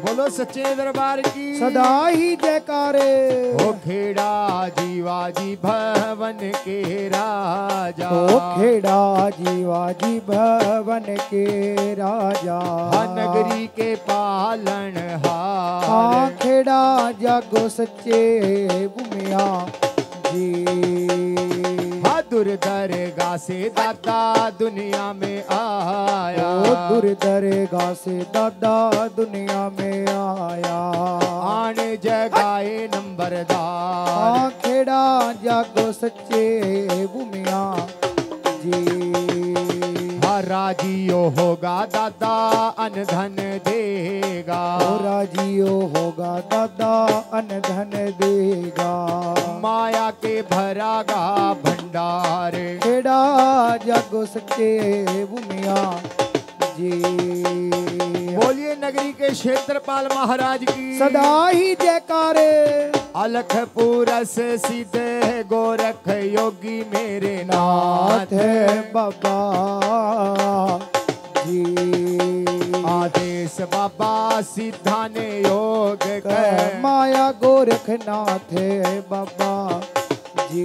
बोलो सच्चे दरबार की। सदा ही जयकारे। ओ खेड़ा जीवाजी भवन के राजा। ओ खेड़ा जीवाजी भवन के राजा। नगरी के पालन हाँ हार खेड़ा जागो सच्चे भूमिया जी। हाँ दुर्दरगा से दादा दुनिया में आया। ओ दुर दरेगा से दादा दुनिया में आया। आने जगाए नंबरदार। खेड़ा जागो सच्चे भूमिया जी। राजियो होगा दादा अनधन देगा। राजियो होगा दादा अन धन देगा। माया के भरागा भंडार। खेड़ा जग सके भूमिया जी। बोलिए नगरी के क्षेत्रपाल महाराज की। सदा ही जयकारे। अलख पूरस सीधे गोरख योगी मेरे नाथ। है बाबा जी। आदेश बाबा सीधा ने योग माया गोरखनाथ है बाबा। जी।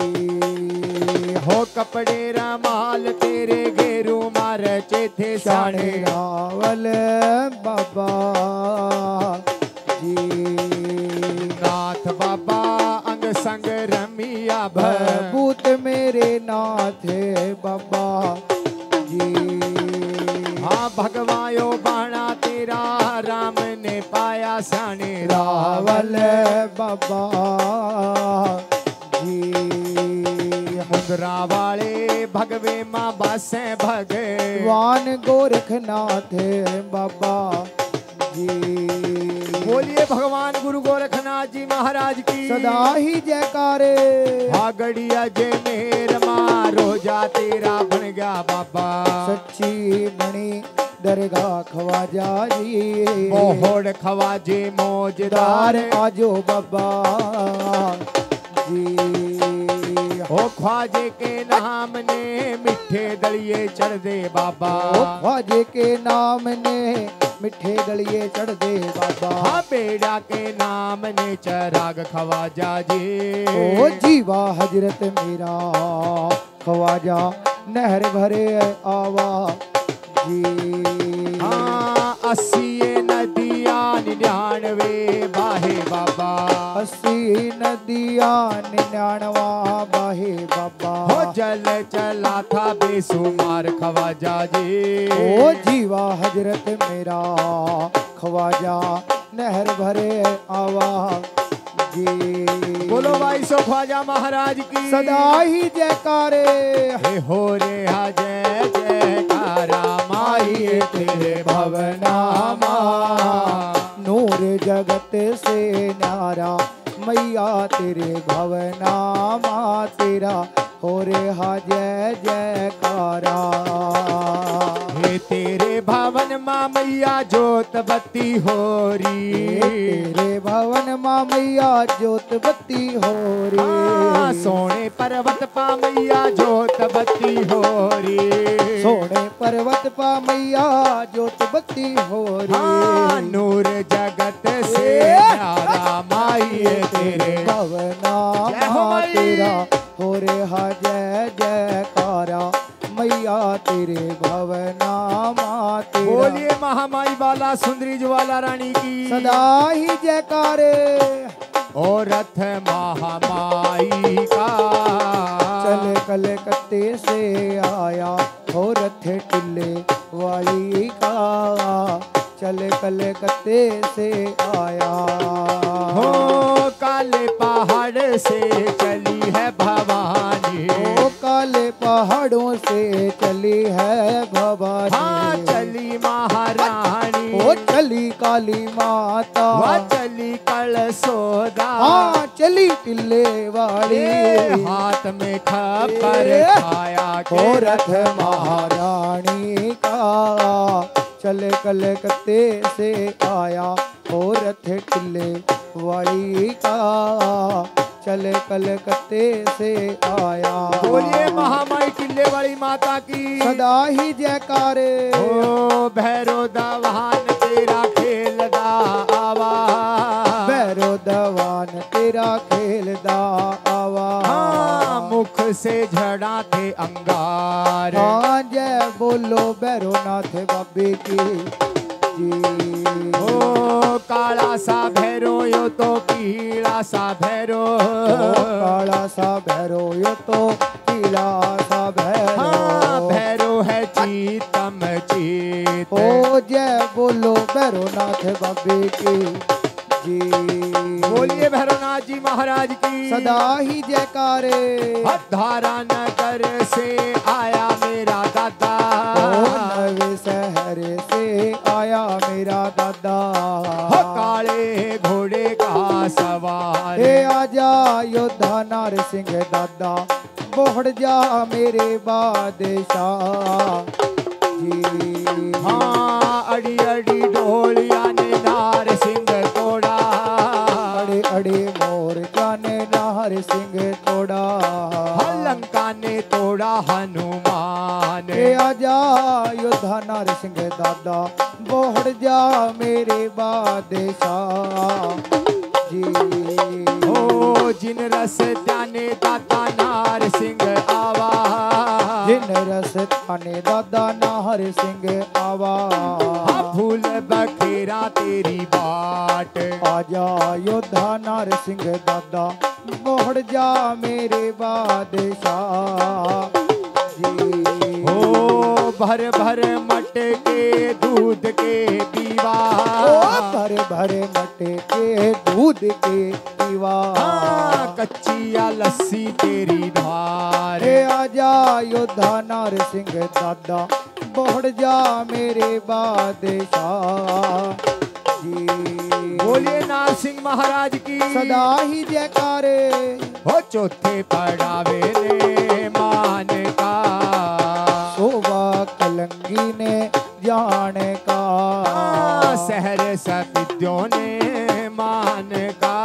हो कपड़े रमाल तेरे घेरू मार चेथे साने। रावल बाबा। जी। नाथ बाबा अंग संग रमिया भूत मेरे नाथ बाबा। जी। हाँ भगवायो बाणा तेरा राम ने पाया साने। रावल बाबा। मुद्रा वाले भगवे माँ बासे भगे। वान गोरखनाथ बाबा जी। बोलिए भगवान गुरु गोरखनाथ जी महाराज की। सदा ही जयकारे। भागड़िया जय मेर मारो जा तेरा बन गया बाबा। सच्ची बणी दरगाह खवाजा जी। मोहोड़ खवाजे मौजदार आजो बाबा जी। हो ख्वाजे के नाम ने मिठे दलिए चढ़ दे बाबा। ओ ख्वाजे के नाम ने मिठे गलिए चढ़ दे बाबा। हाँ बेड़ा के नाम ने चराग खवाजा जी ओ जीवा हज़रत मेरा खवाजा नहर भरे आवा जी। हाँ अस्सी निन्यानवे बाहे बाबा। अस्सी नदिया निन्यानवा बाहे बाबा। हो जल चला था बेसुमार खवाजा जी ओ जीवा हज़रत मेरा खवाजा नहर भरे आवा जी बोलो भाई सो ख्वाजा महाराज की। सदा ही जयकारे। हे हो रे हा जय जयकारा माई तेरे भवनामा। नूर जगत से न्यारा मैया तेरे भवना, माँ तेरा, हो रे हा जय जयकारा। हे तेरे भवन माँ मैया जोत बत्ती हो री तेरे भवन माँ मैया जोत बत्ती हो रे हाँ, सोने पर्वत पा मैया जोत बत्ती हो री सोने पर्वत पा मैया जोत बत्ती हो हाँ, रे नूर जगत से! प्यारा माई तेरे भवना हो। तेरा। हो रे हा जय जयकारा। मैया तेरे भवना माँ तेरा। बोलिए महामाई वाला सुंदरी ज्वाला रानी की। सदा ही जयकारे। और रथ महामाई का। चल कलकत्ते से आया हो रथ टिल्ले वाली का। चल कलकत्ते से आया। हो काले पहाड़ से चली पहाड़ों से चली है भवानी। हाँ चली महारानी। ओ चली काली माता। वह चली कल सोदा हाँ चली टिल्ले वाली हाथ में खपर ए, खाया के। रथ महारानी का। चल कलकत्ते से आया ओ रथ टिल्ले वाली का। चल कलकत्ते से आया। बोलिए महामाई किले वाली माता की। सदा ही जयकारे। ओ भैरो दवान तेरा खेल दा आवा। भैरो दवान तेरा खेल दा आवा। हाँ, मुख से झड़ा थे अंगार। हाँ जय बोलो भैरोनाथ बाबे की। की ओ काला सा भैरो यो तो पीला सा भैरो। काला सा भैरो यो तो पीला सा भैरो। हाँ भैरो है चीतम चीत। ओ जय बोलो भैरोनाथ बाबे की जी बोलिए भैरोनाथ जी महाराज की। सदा ही जयकारे। धारा नगर से आया योद्धा नार सिंह दादा बोहड़ जा मेरे बादशाह। जी। हाँ अड़ी अड़ी ढोलिया ने नार सिंह तोड़ा। अड़े अड़े मोर जाने ने नार सिंह तोड़ा। लंका ने तोड़ा हनुमान। रे आजा योद्धा नार सिंह दादा बोहड़ जा मेरे बादशाह। जी। जिन रस जाने दादा नार सिंह आवा। जिन रस जाने दादा नार सिंह आवा। फूल बखेरा तेरी बाट। आजा योद्धा नार सिंह दादा मोहड़ जा मेरे बादशाह। जी हो भर भर मटके दूध के पीवा। भर भर मटके दूध के पीवा। हाँ, कच्चिया लस्सी तेरी धार आजा योद्धा नार सिंह दादा बढ़ जा मेरे बादशाह। बोले नाथ सिंह महाराज की। सदा ही जयकारे। हो चौथे पड़ावे ने मान का। कलंगी हाँ, ने जाने का शहर सपित्यों ने मान का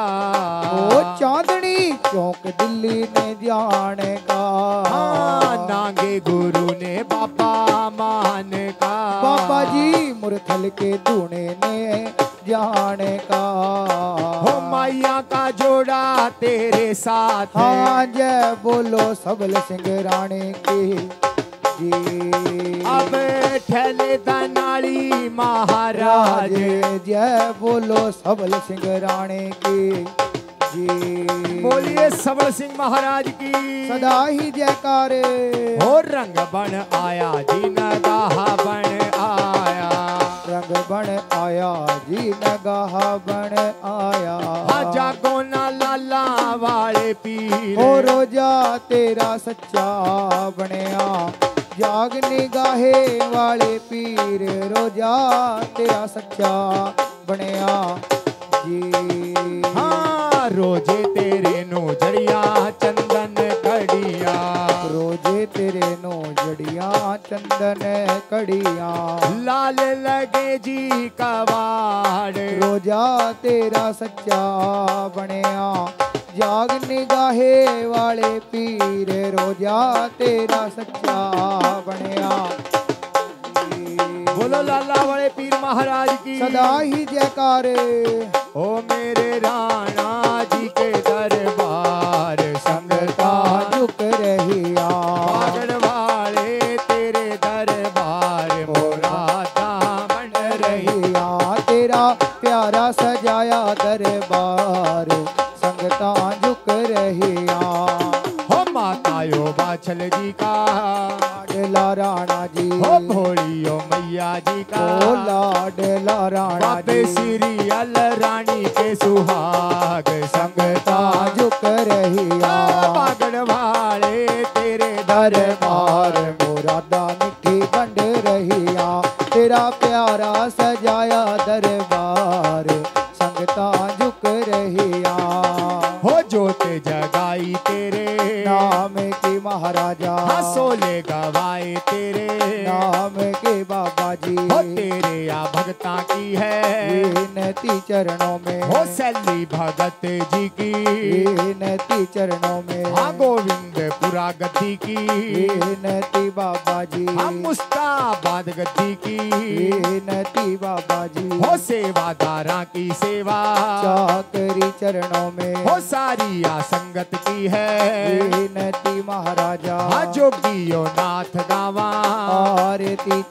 वो चांदनी चौक दिल्ली ने जाने का हाँ, नागे गुरु ने बापा मान का बापा जी मुरथल के दूने ने जाने का हो माया का जोड़ा तेरे साथ। हाँ जय बोलो सबल सिंह राणी की। अब ठल दनाली महाराज। जय बोलो सबल सिंह राणे की। बोलिए सबल सिंह महाराज की। सदा ही जयकारे। और रंग बन आया जी नगाहा बन आया। रंग बन आया जी नगाहा बन आया। जागो को लाला वाले पी हो रोजा तेरा सच्चा बनया। जाग निगाहे वाले पीर रोजा तेरा सच्चा बनया। जी। हाँ रोज़े तेरे नो जड़िया चंदन कड़िया। रोज़े तेरे नो जड़िया चंदन कड़िया। लाल लगे जी कवाड़ रोजा तेरा सच्चा बनया। जाग निगाहे वाले पीर रोजा तेरा सच्चा बनया। बोलो लाला वाले पीर महाराज की। सदा ही जयकारे। ओ मेरे राणा जी के दरबार जी का डेला राणा जी हो भोली ओ मैया जी का। ओ लाडला राणा बाबे श्री अल रानी के सुहाग। भगत जी की। विनती चरणों में। हाँ गोविंद पुरा गद्दी की। विनती बाबा जी। हम मुस्ताबाद गति की। विनती बाबा जी। हो सेवादारा की सेवा। चाकरी चरणों में। हो सारी संगत की है। विनती महाराजा। हाँ जोगियो नाथ गावा। ओ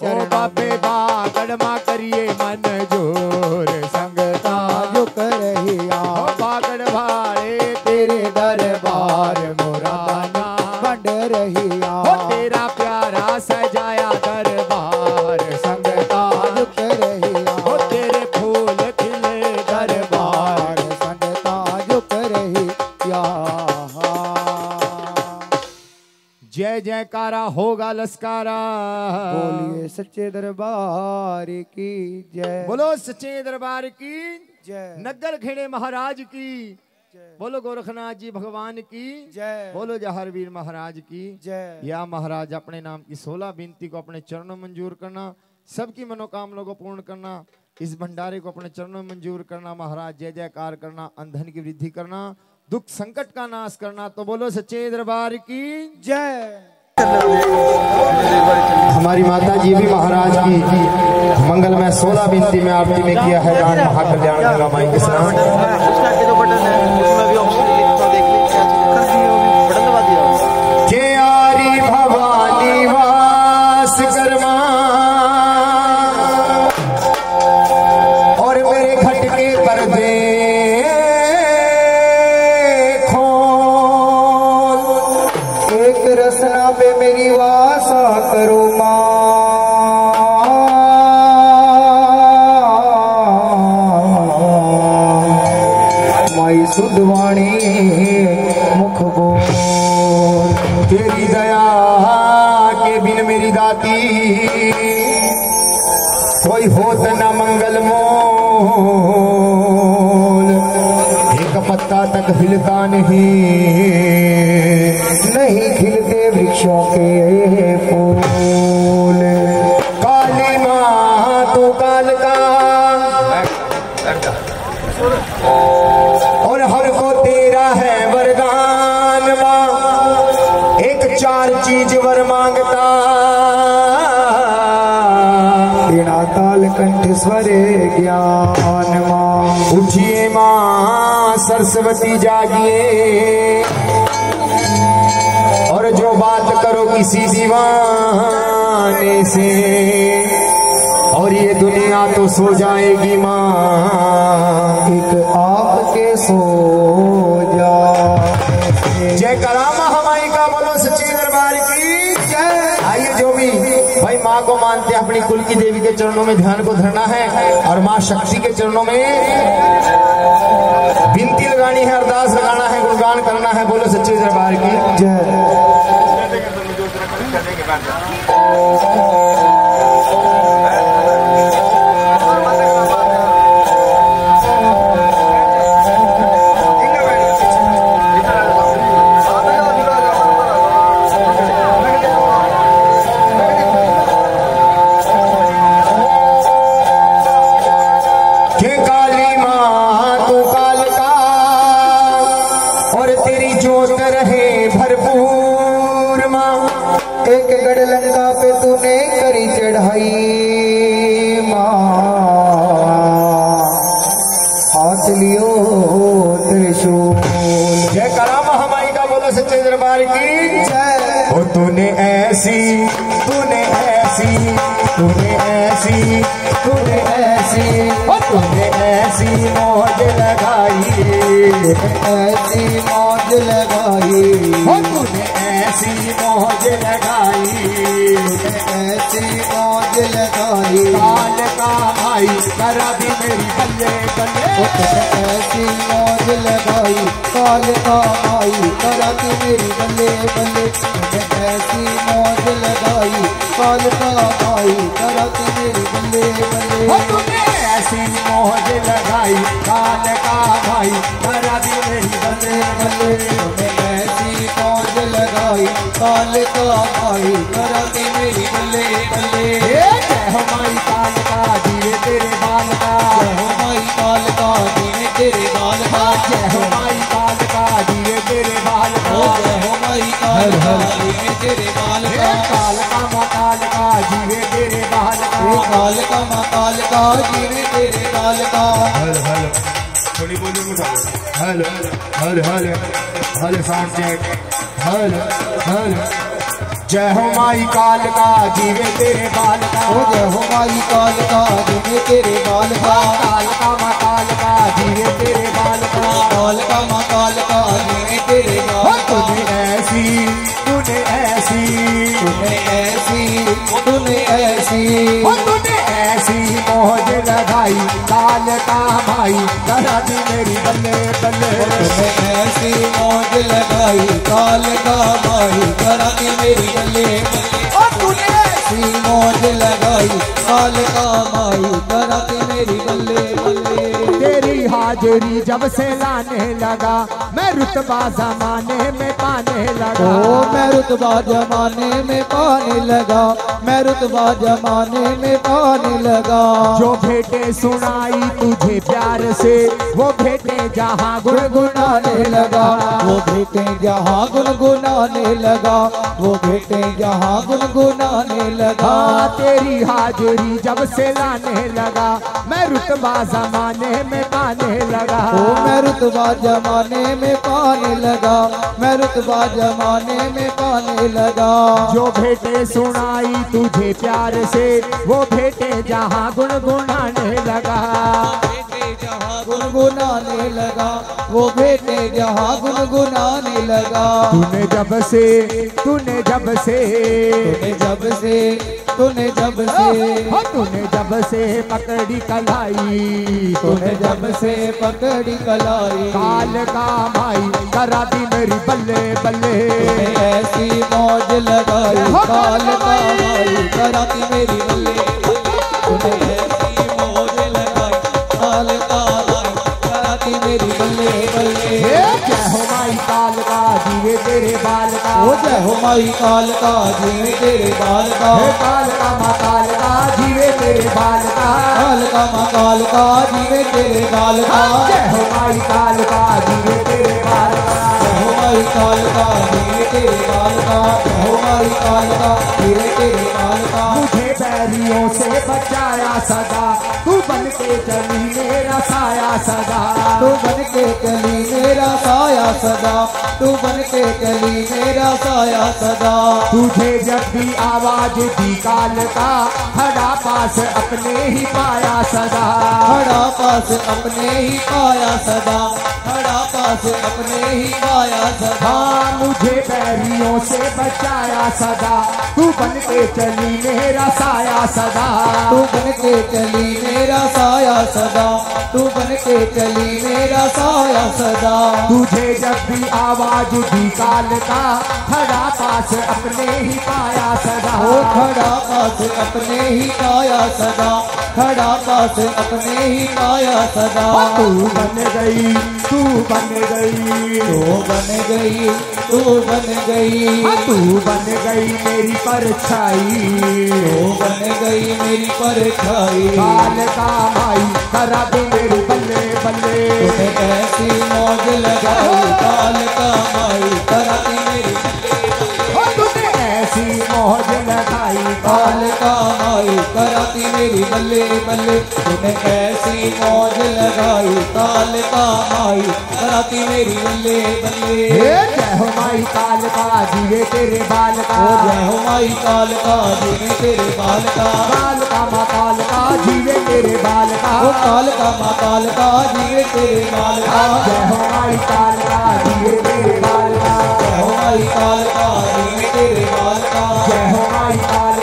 चरणों में। बागड़मा करिए मन ज़ोर होगा लस्कारा। बोलिए सच्चे दरबार की जय। बोलो सच्चे दरबार की जय। नगर खेड़े महाराज की। बोलो गोरखनाथ जी भगवान की। जय। बोलो जहरवीर महाराज की। जय। या महाराज अपने नाम की सोलह विनती को अपने चरणों में मंजूर करना सबकी मनोकामनाओं को पूर्ण करना इस भंडारे को अपने चरणों में मंजूर करना महाराज जय जयकार करना अंधन की वृद्धि करना दुख संकट का नाश करना तो बोलो सच्चे दरबार की जय। हमारी माता जी भी महाराज की मंगल में सोलह बिनती में आरती में किया है। गान महाकल्याण गंगा माई के स्नान के आरी भवानी वास माई मुख बोल तेरी दया के बिन मेरी दाती, कोई होत न मंगल मोल एक पत्ता तक हिलता नहीं नहीं खिलते वृक्षों के। स्वरे ज्ञान माँ, उठिए माँ, सरस्वती जागिए। और जो बात करो किसी दीवाने से, और ये दुनिया तो सो जाएगी माँ। एक आपके सो माँ को मानते हैं अपनी कुल की देवी के चरणों में ध्यान को धरना है और माँ शक्ति के चरणों में बिनती लगानी है अरदास लगाना है गुणगान करना है बोलो सच्चे दरबार की जय ऐसी तूने ऐसी तूने ऐसी तूने ऐसी तूने ऐसी मौज लगाई। ऐसी मौज लगाई। तूने ऐसी मौज लगाई। ऐसी मौज लगाई काल का भाई करा दी मेरी बल्ले बल्ले। ऐसी मौज लगाई काल का आई कराती मेरी बल्ले बल्ले। ऐसी मौज लगाई काल का आई कराती मेरी बल्ले बल्ले। ऐसी मौज लगाई काल का भाई करा दी मेरी बल्ले बल्ले। लगाई काल का आई कराती मेरी बल्ले बल्ले जय हमारी काल का दिए तेरे तेरे बाल का। जय हो। माई काल का जीवे तेरे बाल का। जय हो माई काल का जीवे तेरे बाल हे का काल का माँ काल का जीवे तेरे बाल हे का काल का माँ काल का जीवे तेरे बाल का। हेलो हेलो थोड़ी बोली उठा। Hello hello hello hello sound check hello हर। जय हो माई काल का जीवे तेरे बाल का हो जय हो माई काल का जीवे तेरे बाल का काल का माँ काल का जीवे तेरे बाल का काल का माँ काल का जीवे तेरे बाल का तूने ऐसी तूने ऐसी। तूने ऐसी तूने ऐसी तूने ऐसी मौज लगाई काल का भाई करा दी मेरी बल्ले बल्ले। तूने ऐसी मौज लगाई काल का माई करा के मेरी गले ओ तूने ऐसी मौज लगाई काल का माई करा के मेरी गले गले तेरी हाजिरी जब से लाने लगा मैं रुतबा जमाने में पाने लगा। ओ मैं रुतबा जमाने में पाने लगा। मैं रुतबा जमाने में पाने लगा। जो भेटे सुनाई तुझे प्यार से वो भेटे जहाँ गुनगुनाने लगा। वो बेटे जहाँ गुनगुनाने लगा। वो बेटे जहाँ गुनगुनाने लगा। हाँ तेरी हाजिरी जब से लाने लगा। मैं रुतबा जमाने में पाने लगा। ओ मैं रुतबा जमाने में पाने लगा। मैं रुतबा जमाने में पाने लगा। जो भेटे सुनाई तुझे प्यार से। वो भेटे जहाँ गुनगुनाने लगा। जहाँ गुनगुनाने लगा। वो बेटे जहाँ गुनगुनाने लगा। तूने जब से तूने जब से। तूने जब से तूने जब से तूने जब से पकड़ी कलाई। तूने जब से पकड़ी कलाई। काल का माई करा दी मेरी बल्ले बल्ले। ऐसी मौज लगाई काल का माई कराती मेरी बल्ले। तूने ऐसी मौज लगाई काल का ओ जय हो माई काल का जीवे तेरे बाल का हे काल का माँ काल का जीवे तेरे बाल का काल का माँ काल का जीवे तेरे बाल का जय हो माई काल का जीवे तेरे बाल का हो माई काल का जीवे तेरे बाल का जय हो माई काल का जीवे तेरे बाल का मुझे बैरियों से बचाया सदा। तू के चली मेरा साया सदा। तू बन के चली मेरा साया सदा। तू बन के चली मेरा साया सदा। तुझे जब भी आवाज़ दी काल का खड़ा पास अपने ही पाया सदा। खड़ा पास अपने ही पाया सदा। खड़ा पास अपने ही पाया सदा। मुझे बैरियों से बचाया सदा। तू बन के चली मेरा साया सदा। तू बन के चली मेरा साया सदा। तू बन के चली मेरा साया सदा। तुझे जब भी आवाज़ दी काल का खड़ा पास अपने ही पाया सदा। खड़ा पास अपने ही पाया सदा। खड़ा पास अपने ही पाया सदा। तू बन गई तू बन गई। तू बन गई तू बन गई। हाँ, तू बन गई मेरी परछाई। तू बन गई मेरी परछाई। काल का करा दे मेरी बल्ले बल्ले। ऐसी मौज लगाई मेरी बल्ले बल्ले तूने ऐसी मौज लगाई काल का माई कराती मेरी बल्ले बल्ले। जय हो माई काल का जीवे तेरे बाल का। जय हो माई काल का जीवे तेरे बाल का। काल का माँ काल का जीवे तेरे बाल का। ओ काल का माँ काल का जीवे तेरे बाल का। जय हो माई काल का जीवे तेरे बाल का। जय हो माई काल का जीवे तेरे बाल का। जय हो माई बाल का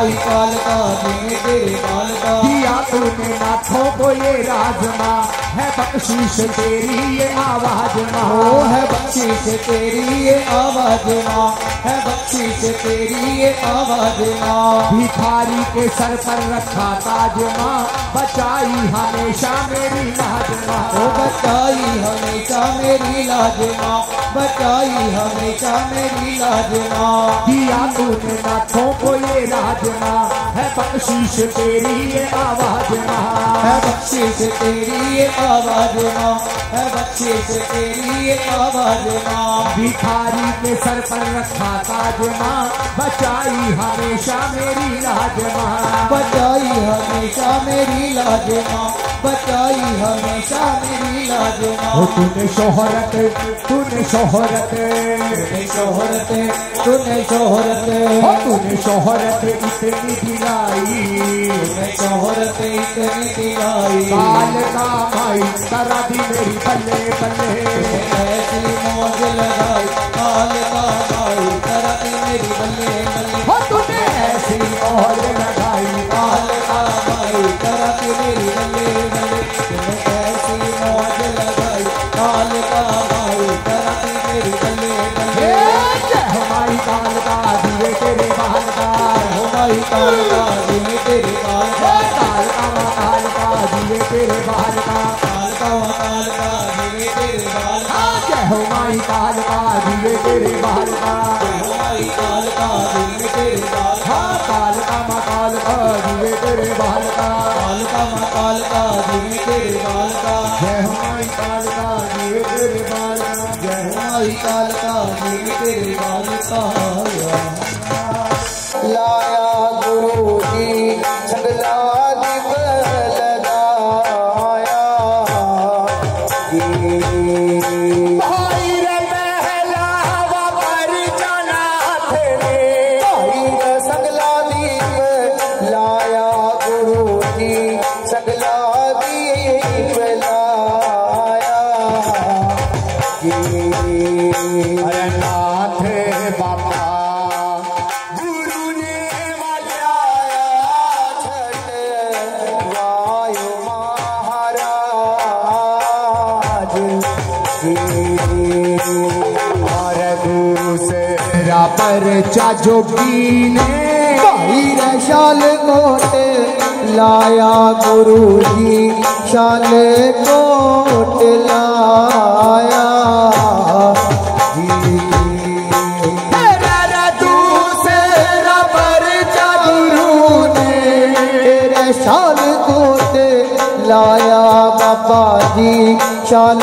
जय हो माई काल का जीवे तेरे बाल का दिया तूने नाथों को ये राजमा है बख्शीश तेरी ये आवाज़ माँ ओ है बख्शीश तेरी ये आवाज़ माँ है बख्शीश तेरी ये आवाज़ माँ भिखारी के सर पर रखा ताज माँ बचाई हमेशा मेरी नाज माँ ओ बचाई हमेशा मेरी लाज माँ बचाई हमेशा मेरी लाज माँ दिया तूने नाथों को ये राजना है बख्शीश तेरी ये आवाज़ माँ है बख्शिश तेरी ये आवाज़ माँ है बख्शिश तेरी ये आवाज़ माँ भिखारी के सर पर रखा ताज माँ बचाई हमेशा मेरी लाज माँ बचाई हमेशा मेरी लाज माँ बचाई हमेशा मेरी लाज माँ तूने शोहरत तूने शोहरत। तूने शोहरत। तूने शोहरत हो तूने शोहरत इतनी दिलाई। तूने शोहरत इतनी दिलाई। काल का माई करा दी मेरी बल्ले बल्ले। ऐसी मौज लगाई काल का जय हो माई काल का तेरे बाल का माई काल का तेरे बाल का हाँ काल माँ काल का तेरे बाल का काल का माँ काल का तेरे बाल का जय हो माई काल का तेरे बाल का जय माई काल का तेरे बाल का लाया गुरु जी छगला जोगी ने भाई शाल कोट लाया गुरु जी। शाल कोट लाया शाल कोट लाया बाबा जी। शाल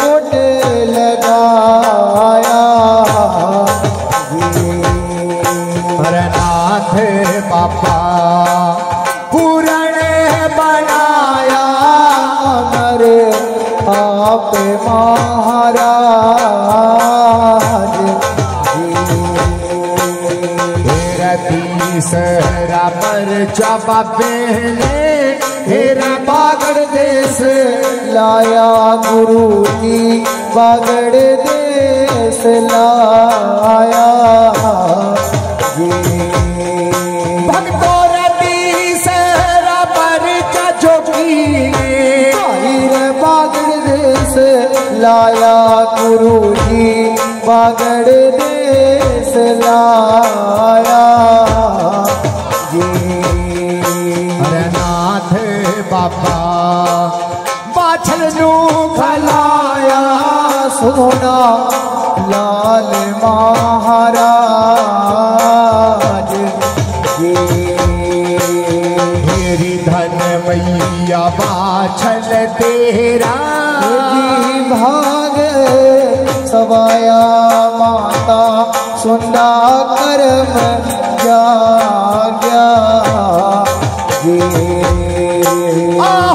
कोट परचा बाबे ने तेरा बागड़ देश लाया गुरु जी बागड़ देश लाया। देश लाया गुरु जी बागड़ देश लाया। नाथ बाबा। बाछल नू खलाया, सोना लाल महाराज। ये मेरी धन मैया बाछल तेरा। भाग सवाया माता सुना कर्म जाग्या। Oh.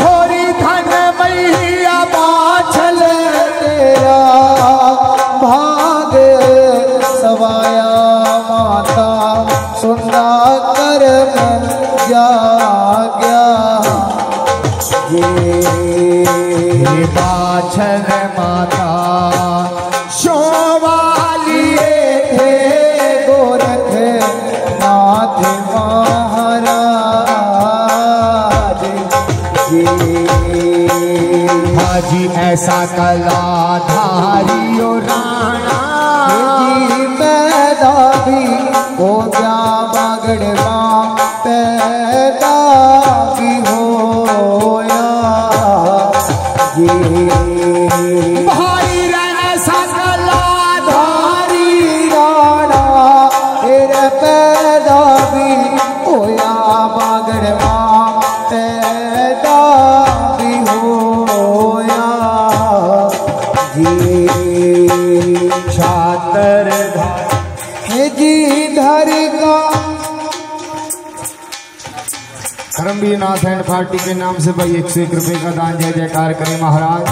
शिवनाथ पार्टी के नाम से भाई एक सौ एक रुपए का दान जय जयकार करें महाराज।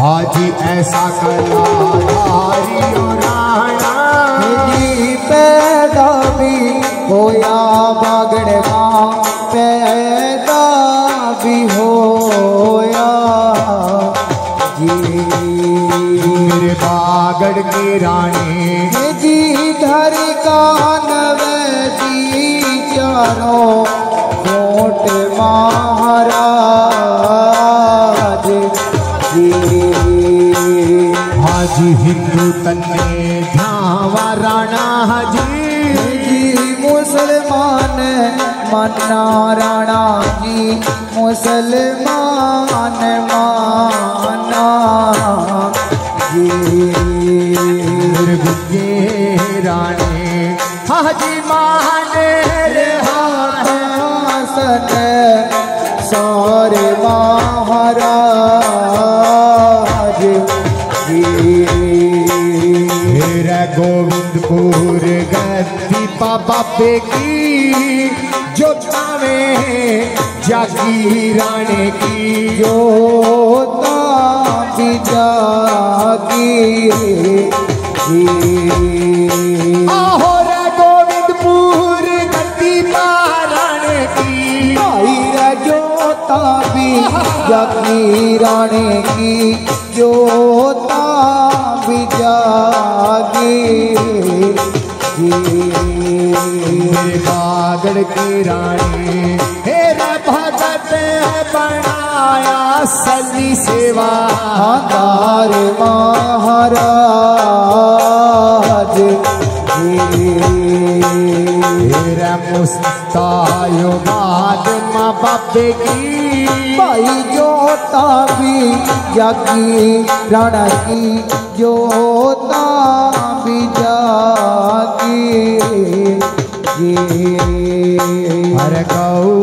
हाजी ऐसा पैदा भी होया बागड़ पैदा भी होया जी बागड़ के रानी जी घर का नवैदी चारों महाराज जी। हाजी हिंदू तन्ने राणा हाजी जी मुसलमान मन्ना राणा जी। मुसलमान माना जी। मेरे गुज्जे हाजी माने। गोविंदपुर गद्दी बाबा की जो में जागी राणे की। जोता भी जागी आहो भी जागी राणे की जोता भी जागी। बागड़ की रानी हेरा भगत बनाया सली सेवा। आधार महाराज। हेरा मुस्तायो बाद माँ बापे की भाई जोता भी जागी राणा की जोता भी जागी। ये हर गौशाला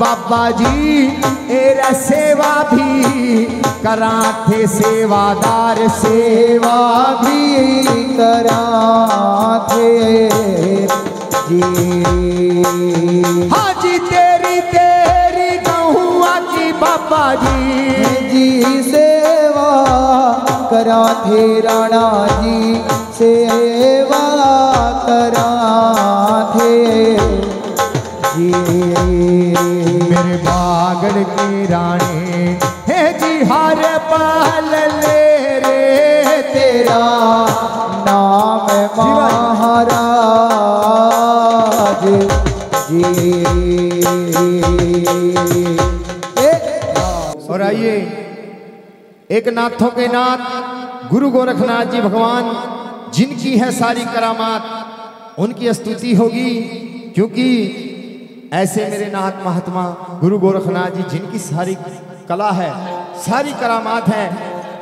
बाबा जी हेरा सेवा भी करा थे सेवादार सेवा भी करा थे जी हाजी तेरी तेरी गौवा की बाबा जी जी सेवा करा थे राणा जी, सेवा करा थे जी। बागड़ की रानी। है जी हर पल ले रे तेरा नाम महाराज। जी। और आइए। एक नाथों के नाथ, गुरु गोरखनाथ जी भगवान, जिनकी है सारी करामात, उनकी स्तुति होगी, क्योंकि ऐसे मेरे नाथ महात्मा, गुरु गोरखनाथ जी, जिनकी सारी कला है, सारी करामात है,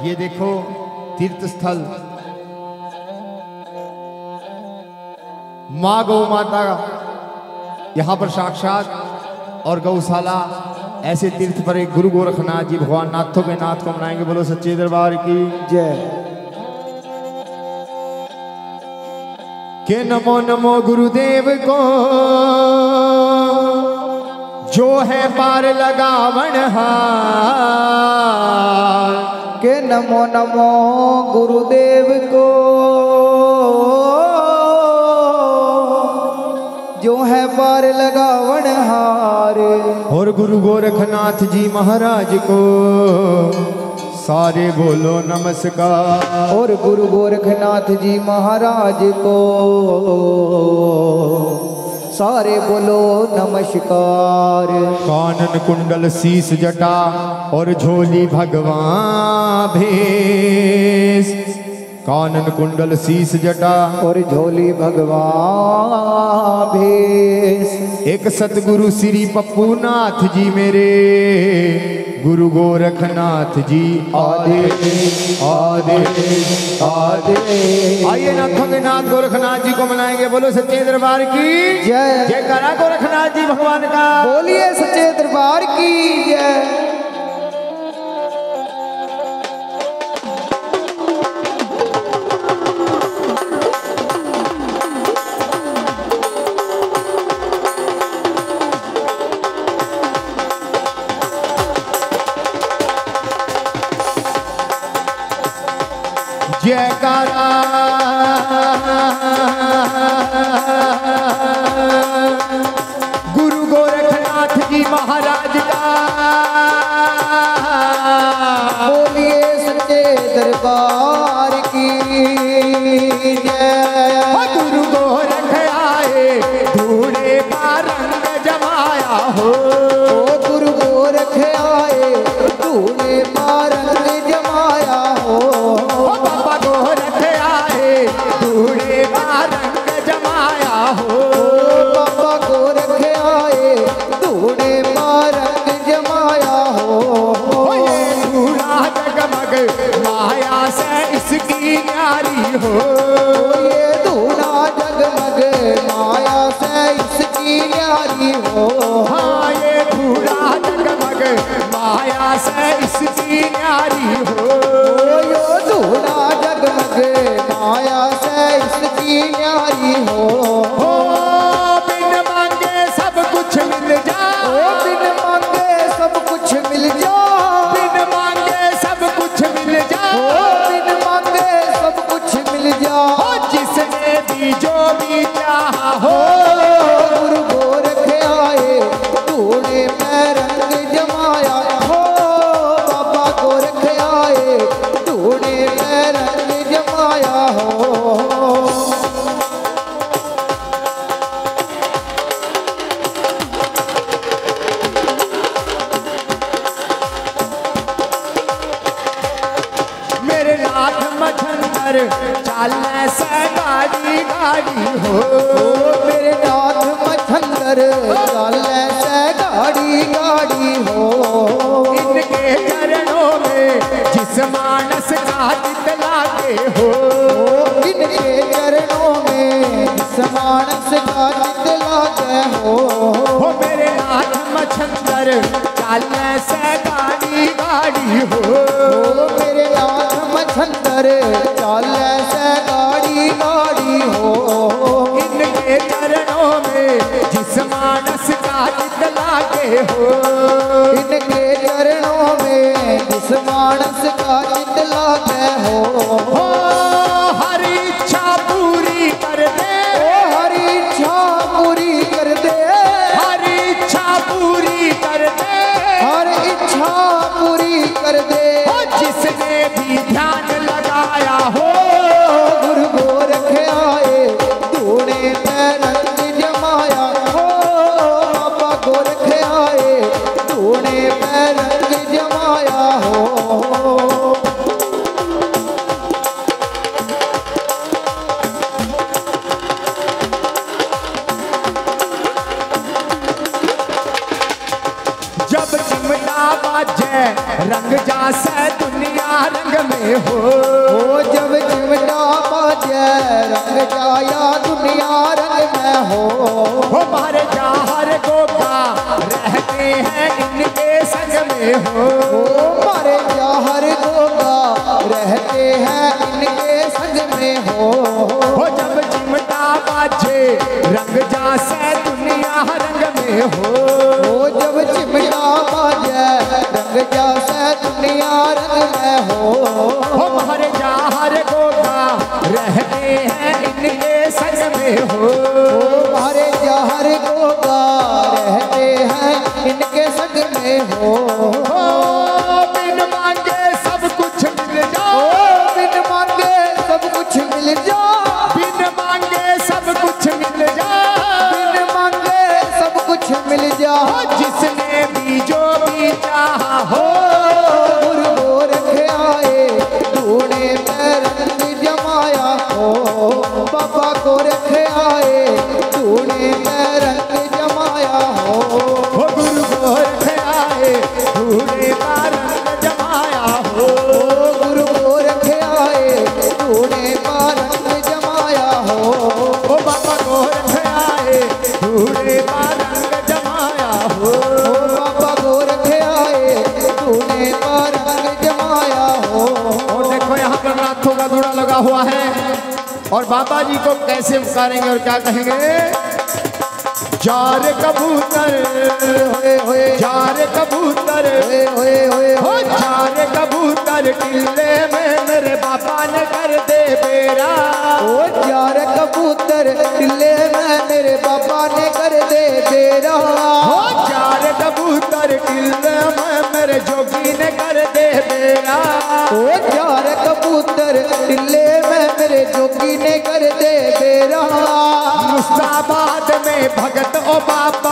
ये देखो तीर्थ स्थल माँ गौ माता, यहाँ पर साक्षात, और गौशाला, ऐसे तीर्थ पर एक गुरु गोरखनाथ जी, भगवान नाथों के नाथ को मनाएँगे, बोलो सच्चे दरबार की जय। के नमो नमो गुरुदेव को। जो है पार लगावन हार। के नमो नमो गुरुदेव को। जो है पार लगावन हार। और गुरु गोरखनाथ जी महाराज को। सारे बोलो नमस्कार। और गुरु गोरखनाथ जी महाराज को। सारे बोलो नमस्कार। कानन कुंडल शीस जटा और झोली भगवान भेष। कानन कुंडल शीस जटा और झोली भगवान भेष। एक सतगुरु श्री पप्पू नाथ जी मेरे गुरु गोरखनाथ जी आदे आदे आदे। आइए ना नाथ गोरखनाथ जी को मनाएँगे बोलो सच्चे दरबार की जय। जय करा गोरखनाथ जी भगवान का। बोलिए सच्चे दरबार की जय। पुकारा गुरु गोरखनाथ जी महाराज का। बोलिए सच्चे दरबार। हो मेरे नाथ मछंदर चाले से गाड़ी गाड़ी हो मेरे नाथ मछंदर चाले से गाड़ी गाड़ी हो। इनके चरणों में जिस मानस का जित लागे हो। और बाबा जी को कैसे पुकारेंगे और क्या कहेंगे? जार कबूतर होए जार कबूतर हो जार कबूतर किले में मेरे बाबा ने कर दे बेरा। ओ जार कबूतर टिल्ले में मेरे बाबा ने कर दे बेरा। हो जार कबूतर टिल्ले में मेरे जोगी ने कर दे बेरा। ओ जार कबूतर टिल्ले जोगी ने कर दे तेरा मुस्ताबाद में भगत ओ बाबा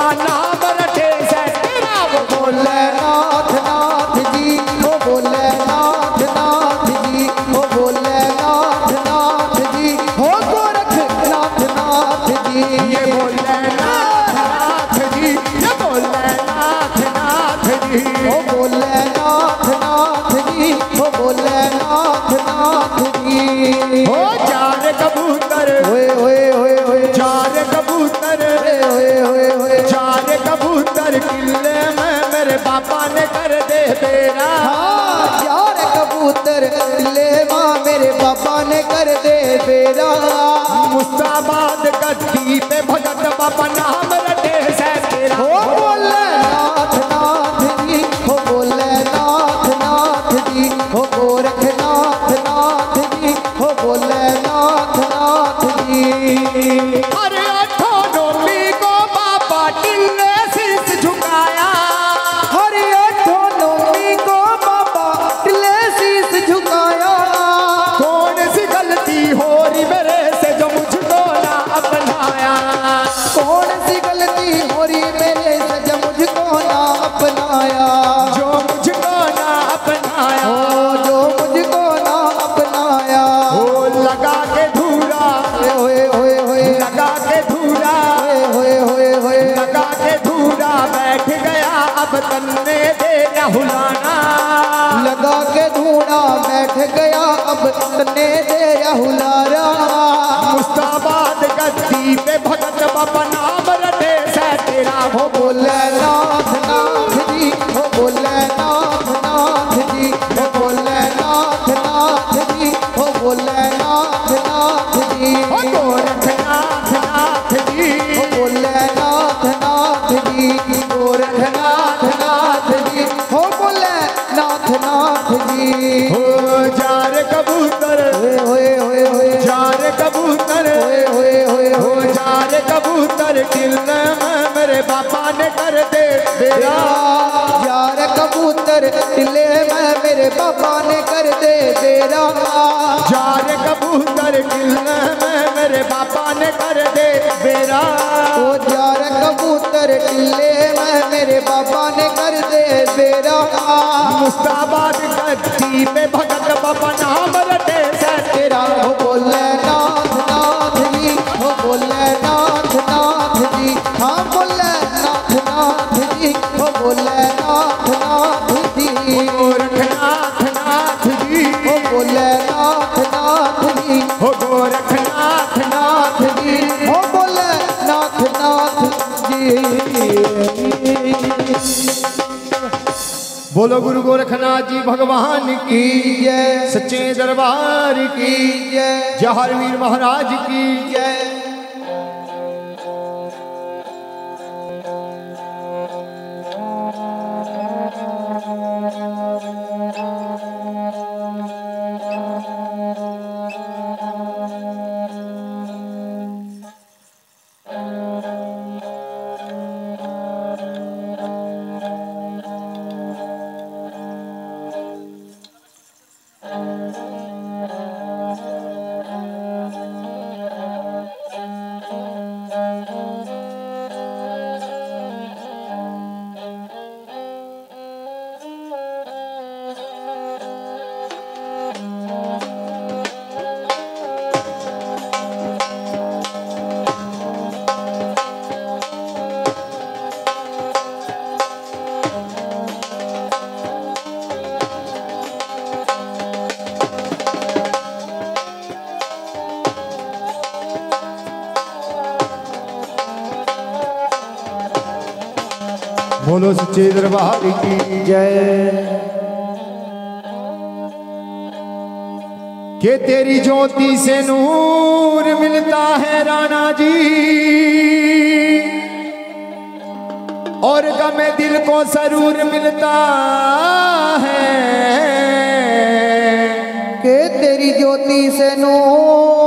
मुस्तफ़ा ने कर दे फेरा मुस्ताबाद कच्ची पे भगत बना बाबा ने कर दे बेड़ा यार कबूतर किले मैं मेरे बाबा ने कर दे बेड़ा यार कबूतर किले मैं मेरे बाबा ने कर दे बेड़ा ओ यार कबूतर किले मैं मेरे बाबा ने कर दे बेड़ा मुस्ताबाद कच्ची में भगत बाबा नाम रटे तेरा। बोलो गुरु गोरखनाथ जी, भगवान की जय, सच्चे दरबार की जय जहारवीर महाराज की जय। सच्चे दरबार की जय। के तेरी ज्योति से नूर मिलता है राणा जी। और गम दिल को सरूर मिलता है। के तेरी ज्योति से नूर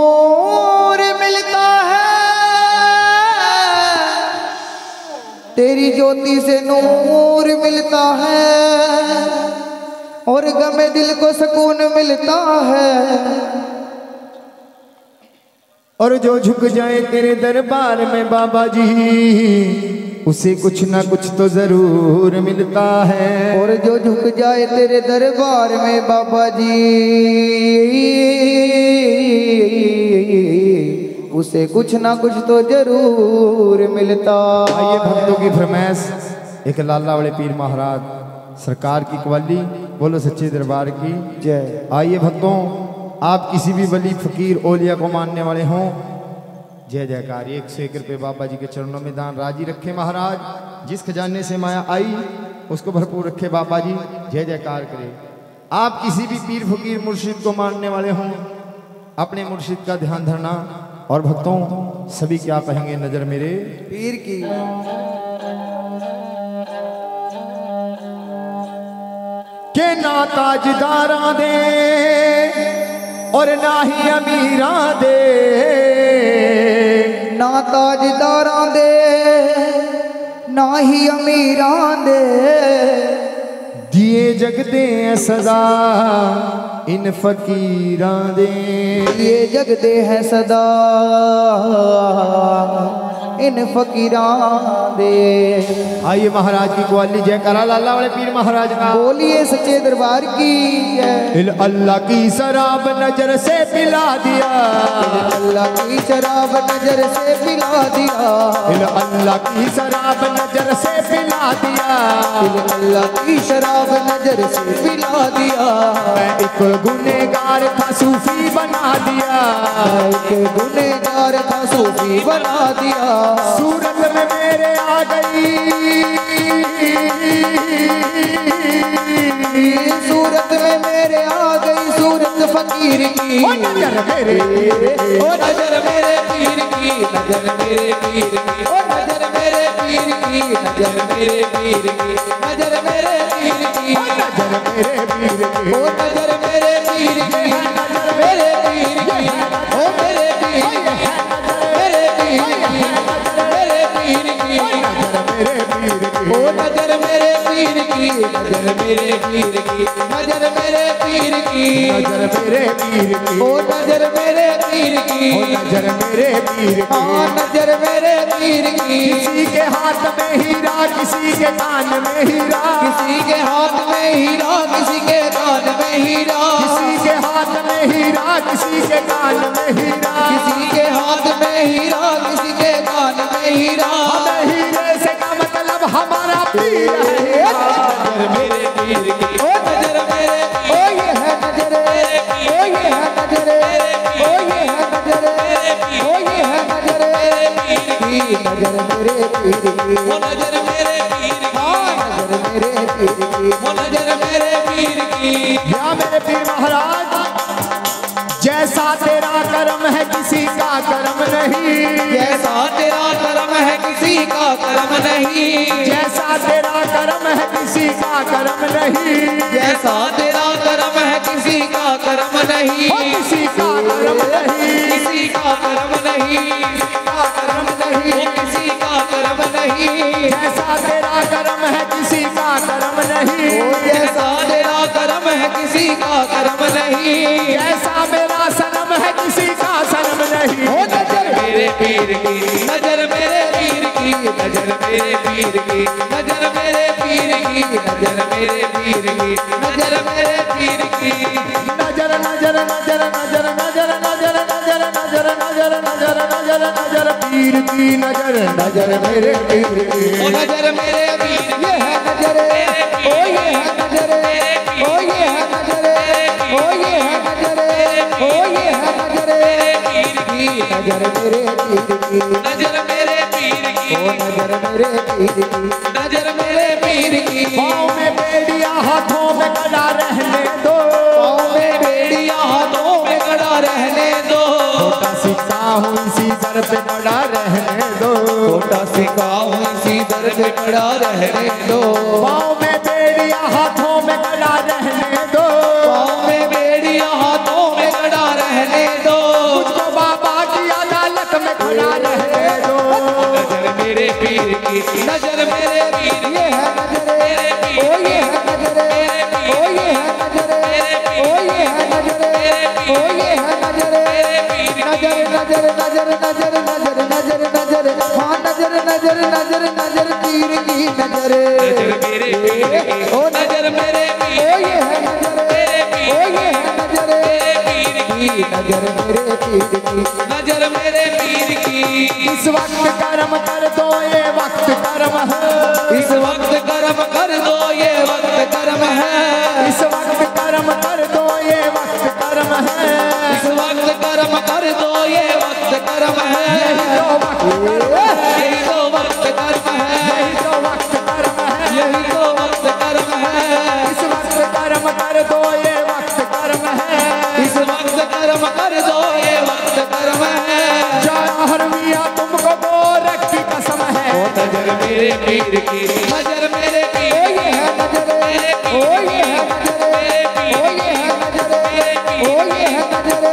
तेरी ज्योति से नूर मिलता है और गमे दिल को सुकून मिलता है। और जो झुक जाए तेरे दरबार में बाबा जी, उसे कुछ ना कुछ तो ज़रूर मिलता है। और जो झुक जाए तेरे दरबार में बाबा जी उसे कुछ ना कुछ तो ज़रूर मिलता आइए भक्तों की फरमाइश। एक लाला वाले पीर महाराज सरकार की कवाली बोलो सच्चे दरबार की। जय। आइए भक्तों आप किसी भी वली फकीर ओलिया को मानने वाले हों। जय जयकार एक से एक रुपये बाबा जी के चरणों में दान राज़ी रखे महाराज। जिस खजाने से माया आई उसको भरपूर रखे बाबा जी। जय जयकार करे। आप किसी भी पीर फकीर मुर्शिद को मानने वाले हों अपने मुर्शिद का ध्यान धरना। और भक्तों सभी क्या कहेंगे नज़र मेरे? पीर की। के ना ताजदारा दे और ना ही अमीरा दे। ना ताजदारां दे ना ही अमीरां दे। दिए जगते सदा। इन फकीर दे। ये जगदे हैं सदा। इन फकीरां दे आइए महाराज की ग्वाली जय करा लाला वाले पीर महाराज का। बोलिए सच्चे दरबार की अल्लाह की शराब नज़र से पिला दिया। अल्लाह की शराब नज़र से पिला दिया। इल अल्लाह की शराब नज़र से पिला दिया। अल्लाह की शराब नज़र से पिला दिया। मैं एक गुनेगार था सूफी बना दिया। एक गुनेगार था सूफी बना दिया। सूरत में मेरे आ गई। सूरत में मेरे आ गई सूरत फकीर की। नज़र मेरे ओ नज़र मेरे पीर की नज़र मेरे पीर की। ओ नज़र मेरे पीर की नज़र मेरे पीर की। नज़र मेरे पीर की। नज़र मेरे वीर के। ओ नज़र मेरे पीर की। नज़र मेरे पीर की। ओ मेरे पीर की। तेरे दीदी पीर की नज़र मेरे वीर के ओ नज़र मेरे पीर की नज़र मेरे पीर की नज़र मेरे पीर की नज़र मेरे वीर के ओ नज़र मेरे पीर की नज़र मेरे वीर के हाँ नज़र मेरे पीर की किसी के हाथ में हीरा किसी के कान में हीरा किसी के हाथ में हीरा किसी के कान में हीरा किसी के हाथ में हीरा किसी के कान में हीरा किसी के हाथ में हीरा किसी के कान में हीरा हमें हीरे से का मतलब हमारा पीर है। नज़र मेरे पीर की ओ नज़र मेरे ओ ये है नज़र ओ ये है नज़र ओ ये है नज़र ओ ये है नज़र की नज़र मेरे पीर की। ओ नज़र मेरे पीर की। हाँ नज़र मेरे पीर की। ओ नज़र मेरे पीर की। या मेरे पीर महाराज कर्म नहीं। जैसा तेरा कर्म है किसी का कर्म नहीं। जैसा तेरा कर्म है किसी का कर्म नहीं। जैसा तेरा कर्म है किसी का कर्म नहीं। किसी का कर्म नहीं। किसी का कर्म नहीं। का कर्म नहीं किसी का कर्म नहीं। जैसा तेरा कर्म है किसी का कर्म नहीं। जैसा तेरा कर्म है किसी का कर्म नहीं। जैसा मेरा है किसी का सनम नहीं ओ नज़र मेरे पीर की नज़र मेरे पीर की नज़र मेरे पीर की नज़र मेरे पीर की नज़र मेरे पीर की नज़र मेरे पीर की नज़र नज़र नज़र नज़र नज़र नज़र नज़र नज़र नज़र नज़र नज़र नज़र पीर की नज़र नज़र मेरे पीर की ओ नज़र मेरे पीर ये है नज़र नज़र मेरे पीर की। नज़र मेरे पीर की। ओ नज़र मेरे पीर की। नज़र मेरे पीर की। पाँव में बेड़िया हाथों में कड़ा रहने दो। पाँव में बेड़िया हाथों में कड़ा रहने दो। छोटा सिक्का हूँ इसी दर पे कड़ा रहने दो। छोटा सिक्का हूँ इसी दर पे कड़ा रहने दो। पाँव में बेड़िया हाथों में कड़ा रहने दो। पाँव में बेड़िया हाथों में कड़ा रहने दो। खुला रहने दो नज़र मेरे पीर की नज़र मेरे पीर ये है नज़र मेरे पीर ओ ये है नज़र मेरे पीर ओ ये है नज़र मेरे पीर ओ ये है नज़र मेरे पीर ओ ये है नज़र मेरे पीर नज़र नज़र नज़र नज़र नज़र नज़र नज़र हाँ नज़र नज़र नज़र नज़र पीर की नज़र नज़र मेरे पीर ओ नज़र मेरे पीर ओ ये है नज़र मेरे पीर ओ ये की नज़र मेरे पीर की नज़र मेरे पीर की इस वक्त कर्म कर दो ये वक्त कर्म है इस वक्त कर्म कर दो ये वक्त कर्म है इस वक्त कर्म कर दो ये वक्त कर्म है इस वक्त कर्म कर दो ये वक्त कर्म है तो वक्त यही तो वक्त कर्म है मेरे पीर की। नज़र मेरे पीर ओ ये है नज़र ओ ये है नज़र ओ ये है नज़र ओ ये है नज़र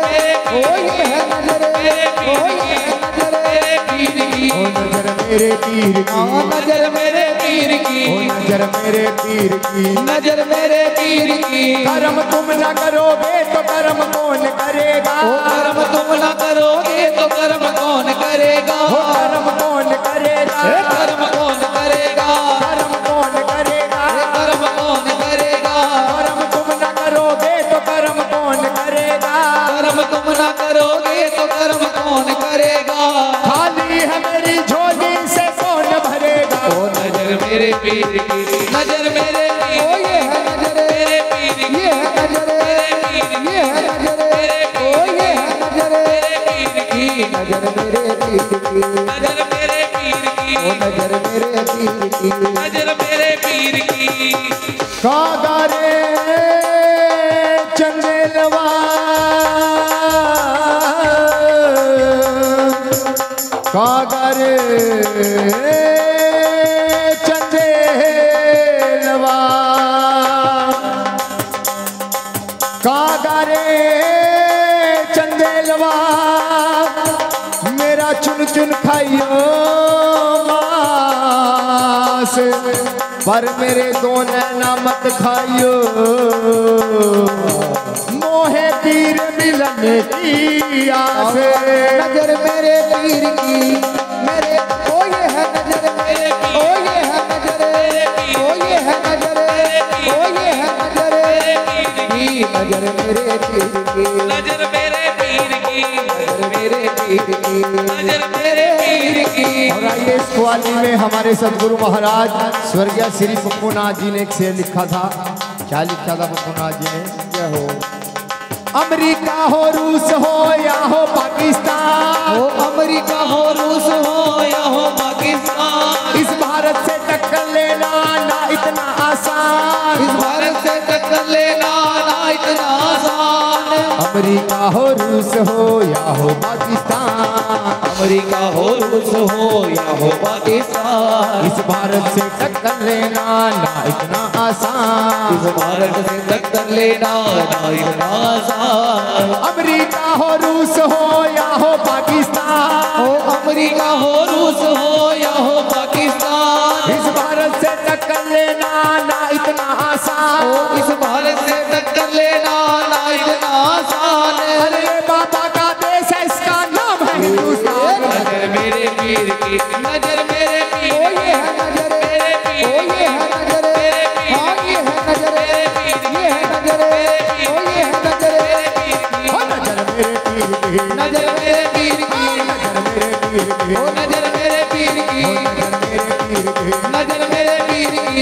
ओ ये है नज़र ओ ये है नज़र पीर की। ओ नज़र मेरे पीर की। ओ नज़र मेरे पीर की। नज़र मेरे पीर की। नज़र मेरे पीर की। कर्म तुम ना करोगे तो कर्म कौन करेगा? ओ कर्म तुम ना करोगे तो कर्म कौन करेगा? ओ कर्म कौन करेगा? कर्म कौन करेगा? कर्म कौन करेगा? कर्म कौन करेगा? कर्म तुम न करोगे तो कर्म कौन करेगा? कर्म तुम न करोगे तो कर्म कौन करेगा? खाली है मेरी झोली से मेरे पीर की नज़र मेरे ओ ये है नज़र। मेरे पीर ये है नज़र। मेरे पीर ये है नज़र। मेरे ओ ये है नज़र। मेरे पीर की नज़र मेरे पीर की। नज़र मेरे पीर की ओ नज़र मेरे पीर की। नज़र मेरे पीर की कागारे चंदेलवा। कागारे पर मेरे दो नैना मत खाइयो। मोहे पीर मिलने की आस नज़र मेरे पीर की मेरे ओ ये है नज़र मेरे ओ ये है नज़र ओ ये है नज़र ओ ये है नज़र की नज़र मेरे पीर की नज़र मेरे की नज़र मेरे पीर की नज़र मेरे पीर की और आइए इस कवाली में हमारे सदगुरु महाराज स्वर्गीय श्री पप्पूनाथ जी ने एक शेर लिखा था। क्या लिखा था पप्पूनाथ जी ने? क्या हो। अमेरिका हो रूस हो या हो पाकिस्तान। हो अमेरिका हो रूस हो या हो पाकिस्तान। इस भारत से टक्कर लेना ना इतना आसान। इस भारत से टक्कर लेना इतना आसान। अमेरिका हो रूस हो या हो पाकिस्तान। अमेरिका हो रूस हो या हो पाकिस्तान। इस भारत से टक्कर लेना ना इतना आसान। इस भारत से टक्कर लेना ना इतना आसान। अमेरिका हो रूस हो या हो पाकिस्तान। अमेरिका हो रूस हो या हो पाकिस्तान इस भारत से टक्कर लेना ना इतना आसान इस भारत से टक्कर लेना ना इतना आसान अरे बाबा का देश है इसका नाम है हिंदुस्तान नज़र मेरे पीर की नज़र मेरे पीर ओ ये है नज़र मेरे पीर ओ ये है नज़र मेरे पीर हाँ ये है नज़र मेरे पीर ये है नज़र मेरे पीर ओ ये है नज़र मेरे पीर की नज़र मेरे पीर की नज़र मेरे पीर की नज़र मेरे पीर की ओ नज़र मेरे पीर की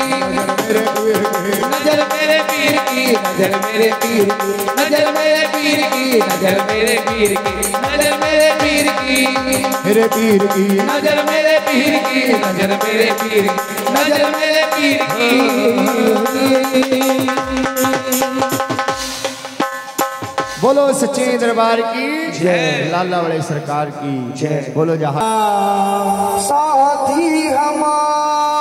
की नज़र मेरे पीर की नज़र मेरे पीर की नज़र मेरे पीर की नज़र मेरे पीर की नज़र मेरे पीर की। नज़र मेरे पीर की। मेरे पीर की नज़र मेरे पीर की नज़र मेरे पीर की नज़र मेरे पीर की। बोलो बोलो सच्चे दरबार की। जय। लाला वाले सरकार की। जय। बोलो जहाँ। साथी हमारा।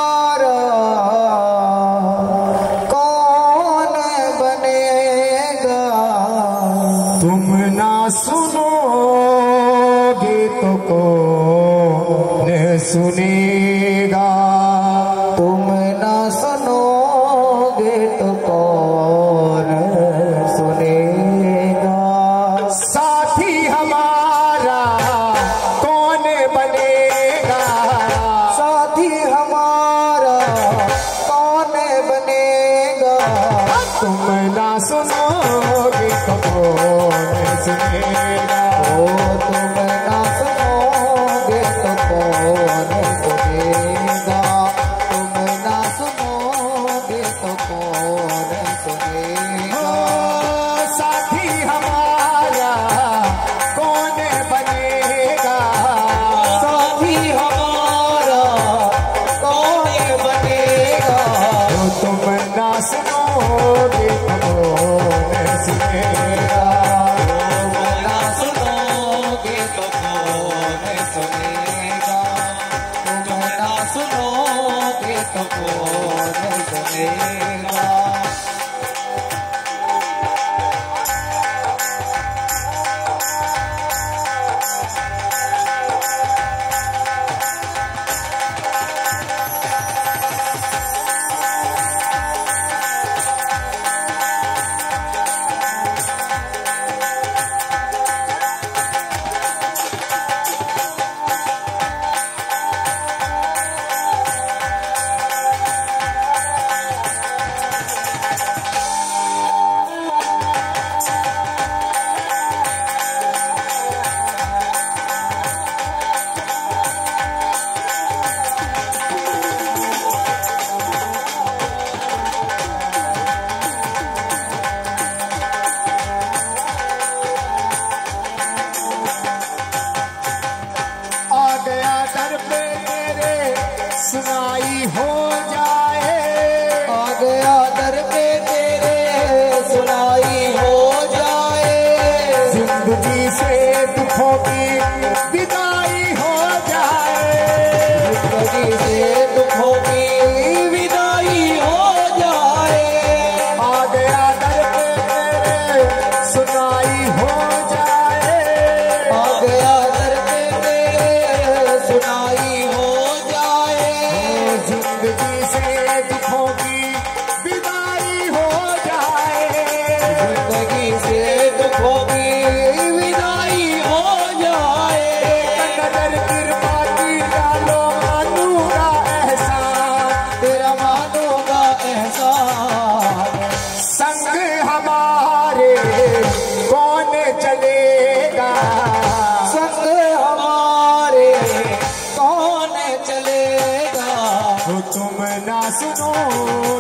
तुम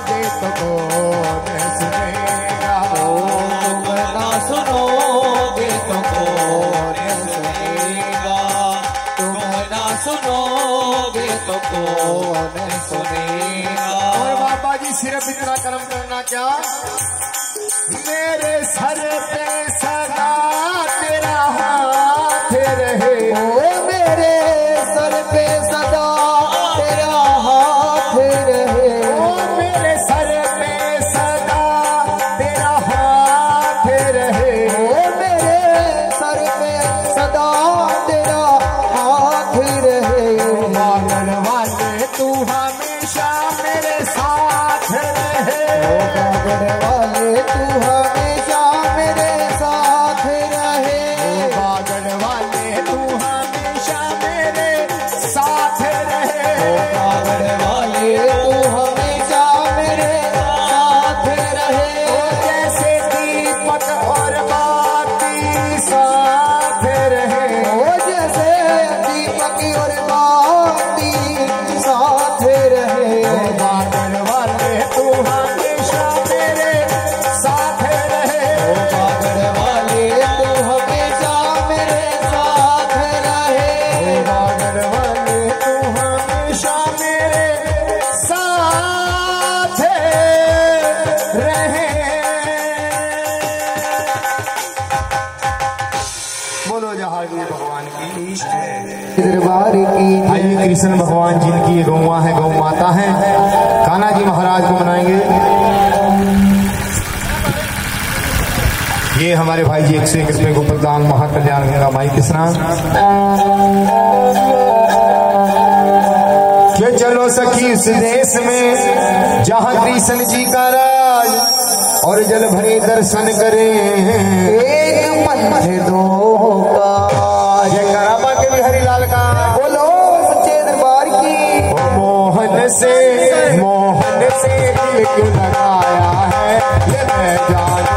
दे सको सुनेगा। सुनो दे सको सुनेगा। तुम ना सुनो दे सको सुनेगा। बाबा जी सिर्फ़ इतना कर्म करना क्या? मेरे सर पे सदा तेरा हाथ रहे। ओ मेरे सर पे Oh, योगदान महाकल्याण मेरा माई के स्नान के चलो सखी उस देश में जहाँ कृष्ण जी का राज और जल भरे दर्शन करे। एक दो का का बोलो दरबार की। मोहन से मोहन से लगाया है। ये मैं जान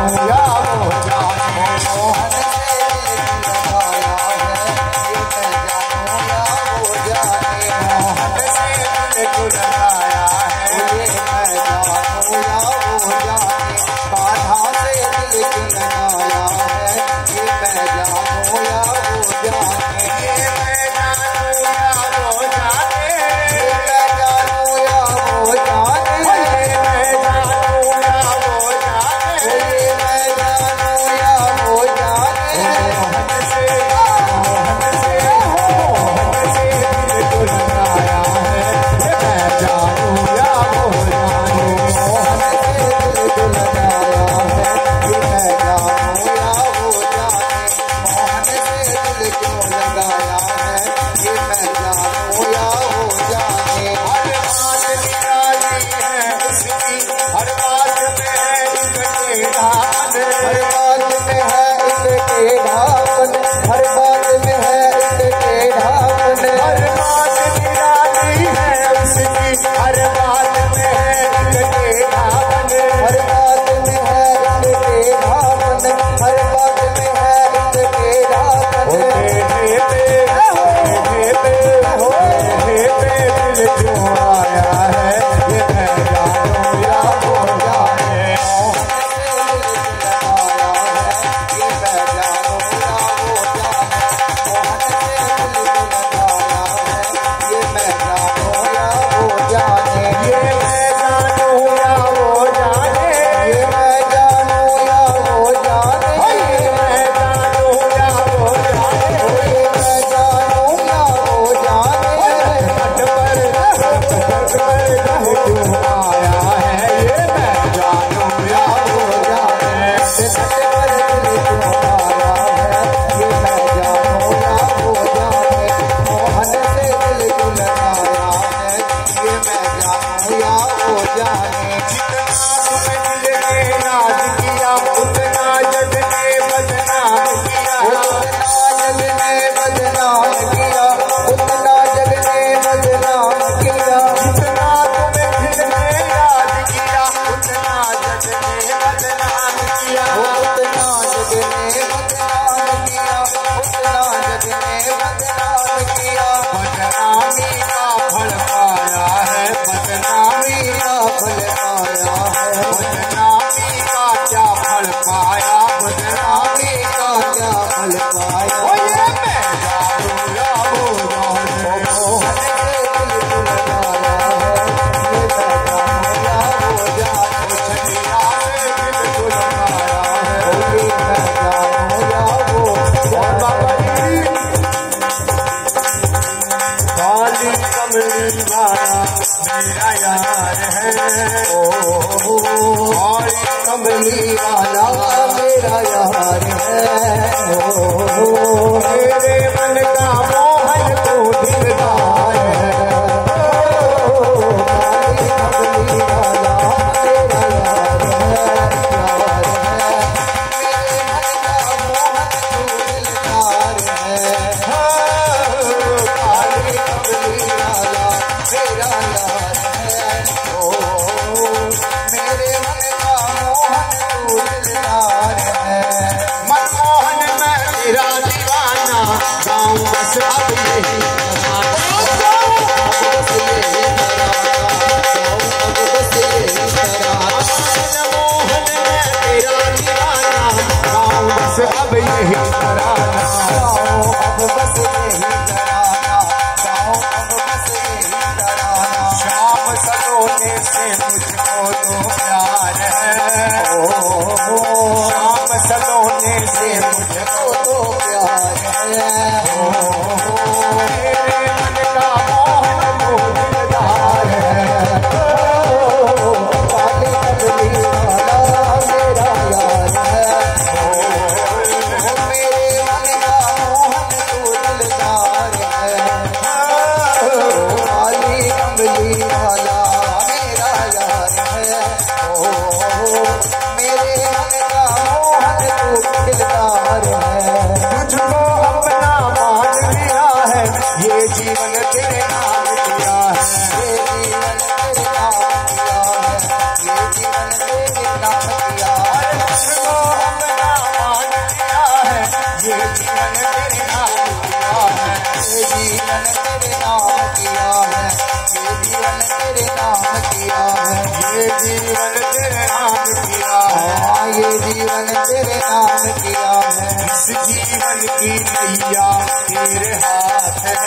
जीवन तेरे नाम किया है ये जीवन तेरे नाम किया है इस जीवन की नैया तेरे हाथ है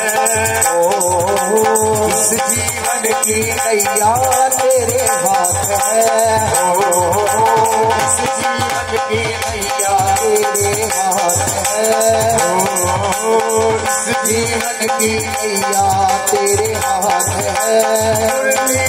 ओ इस जीवन की नैया तेरे हाथ है ओ इस जीवन की नैया तेरे हाथ है ओ इस जीवन की नैया तेरे हाथ है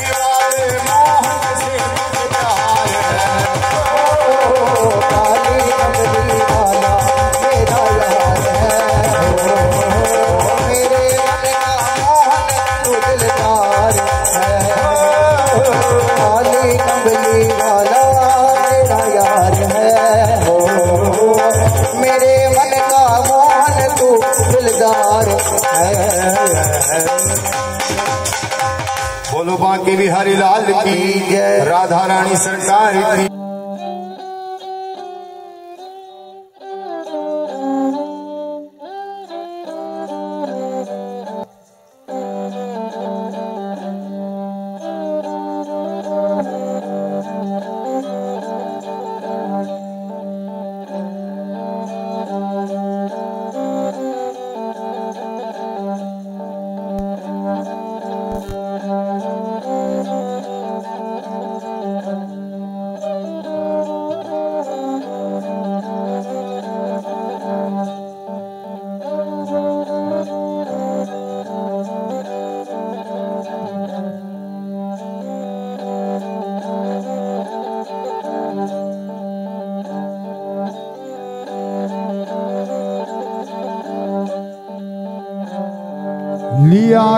के बिहारी लाल की राधा रानी सरकार की।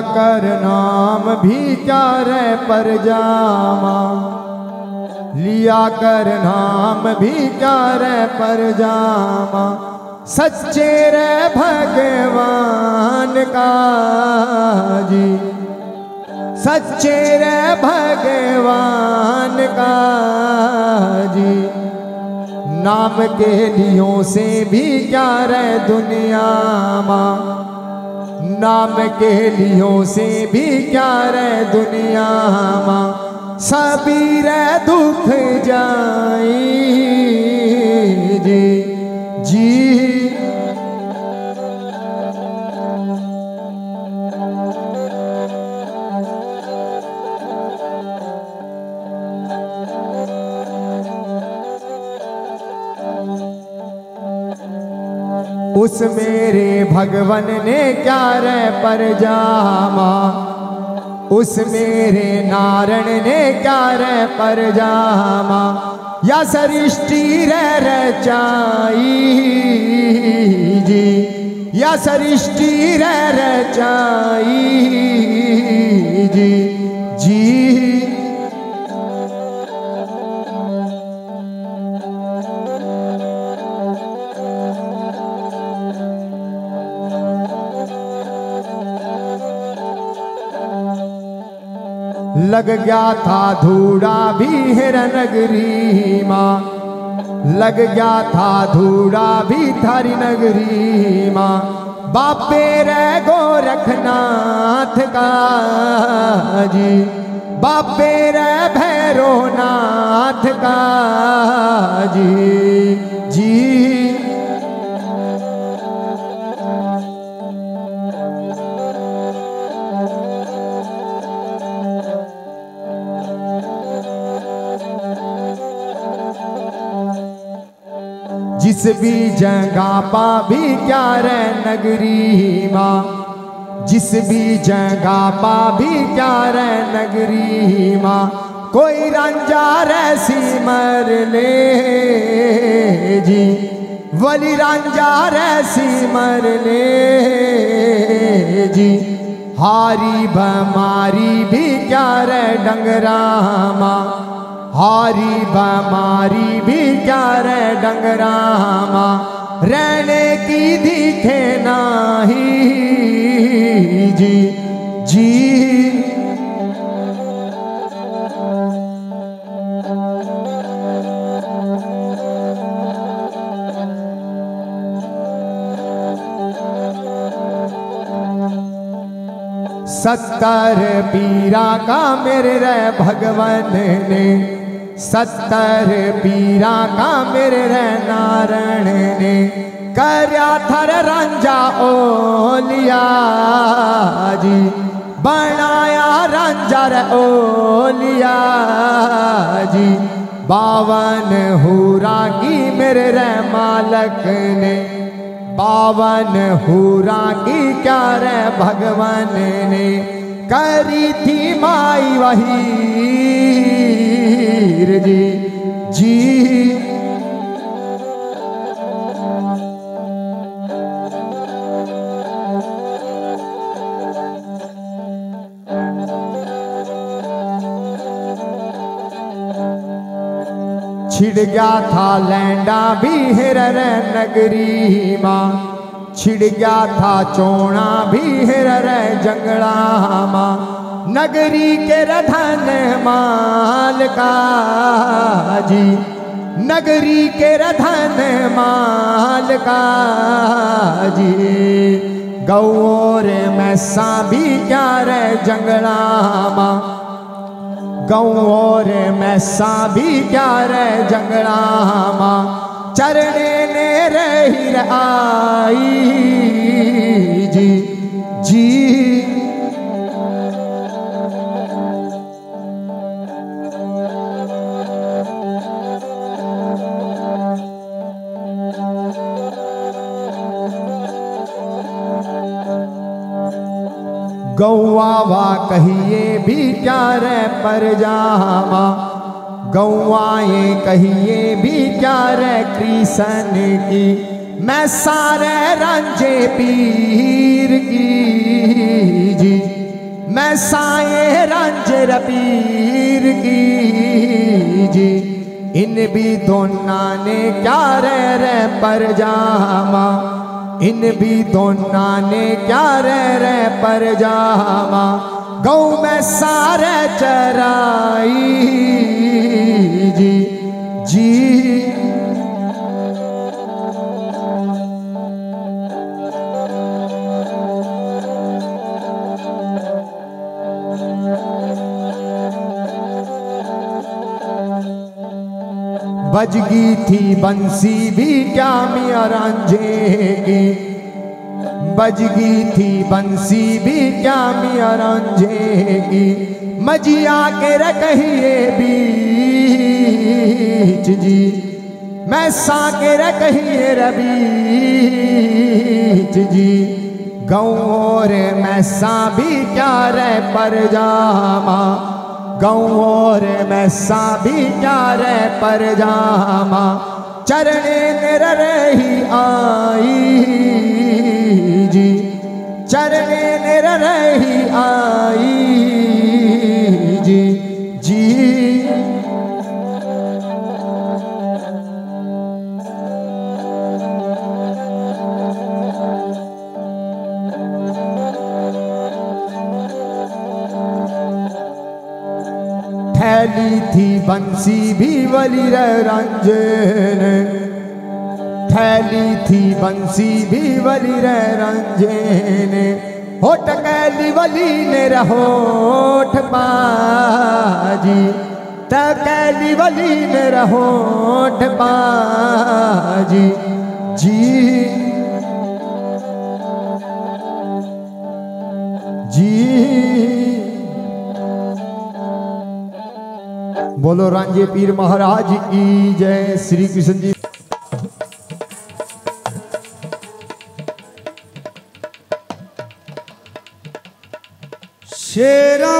कर नाम भी चारे पर जामा। लिया कर नाम भी चारे पर जामा। सच्चे रे भगवान का जी। सच्चे रे भगवान का जी। नाम के लियो से भी क्या रे दुनिया मा। नाम के लियो से भी क्या रे दुनिया माँ? सभी रे दुख जाई जी। जी उस मेरे भगवन ने क्या रे पर जामा? उस मेरे नारण ने क्या रे पर जामा? या सृष्टि रे रचाई जी? या सृष्टि रे रचाई जी? लग गया था धूड़ा भी नगरी माँ। लग गया था धूड़ा भी थारी नगरी माँ। बापे रे गोरखनाथ का जी बापे रे भैरोनाथ का जी जी जिस भी जगह पा भी क्या रे नगरी माँ। जिस भी जगह पा भी क्या रे नगरी माँ। कोई रंजा रैसी मर ले जी। वली रंजा रैसी मर ले जी। हारी बमारी भी क्या रे डंगरा माँ। हारी बमारी भी क्या रे डंगरामा? रहने की दिखे नाही जी जी। सत्तर पीरा का मेरे रे भगवान ने सत्तर पीरा का मेरे नारायण ने करया थर रंजा ओलिया जी। बनाया रंजा रे ओलिया जी। बावन हुरा की मेरे रे मालक ने। बावन हुरा की क्या रे भगवान ने। करी थी माई वही जी जी। छिड़ गया था लैंडा भी हिरर नगरी माँ। छिड़ गया था चोणा भी हिरर जंगड़ा माँ। नगरी के रधन माल का जी। नगरी के रधन माल का जी। गौर भी क्या रे जंगड़ा माँ गौ और मैसा भी क्या रे जंगड़ा माँ चरणे ने रही आई जी। जी गौवा कहिए भी क्या रे पर जामा गौआए कहिए भी क्या रे कृष्ण की। मैं सारे रंजे पीर की जी। मैं साए रंजर पीर की जी। इन भी दोना ने क्या रे रे पर जामा इन भी दोना ने क्या रे रे पर जावा गौ में सारे चराई जी। जी। बजगी थी बंसी भी क्या मिया रांझे की बजगी थी बंसी भी क्या मिया रांझे की मजिया के रखिए बीच जी। मैं साके रखिए रबीच जी। गौर मैसा भी क्या रे पर जामा? गौर और भी क्या रे पर जामा चरणे निर रही आई। बंसी भी वली रंजन। थैली थी बंसी भी वली रंजन। होठ कैली वली ने रहोठ बाजी त कैली वली ने रहोठ बाजी जी जी बोलो रांझे पीर महाराज की जय श्री कृष्ण जी। तेरे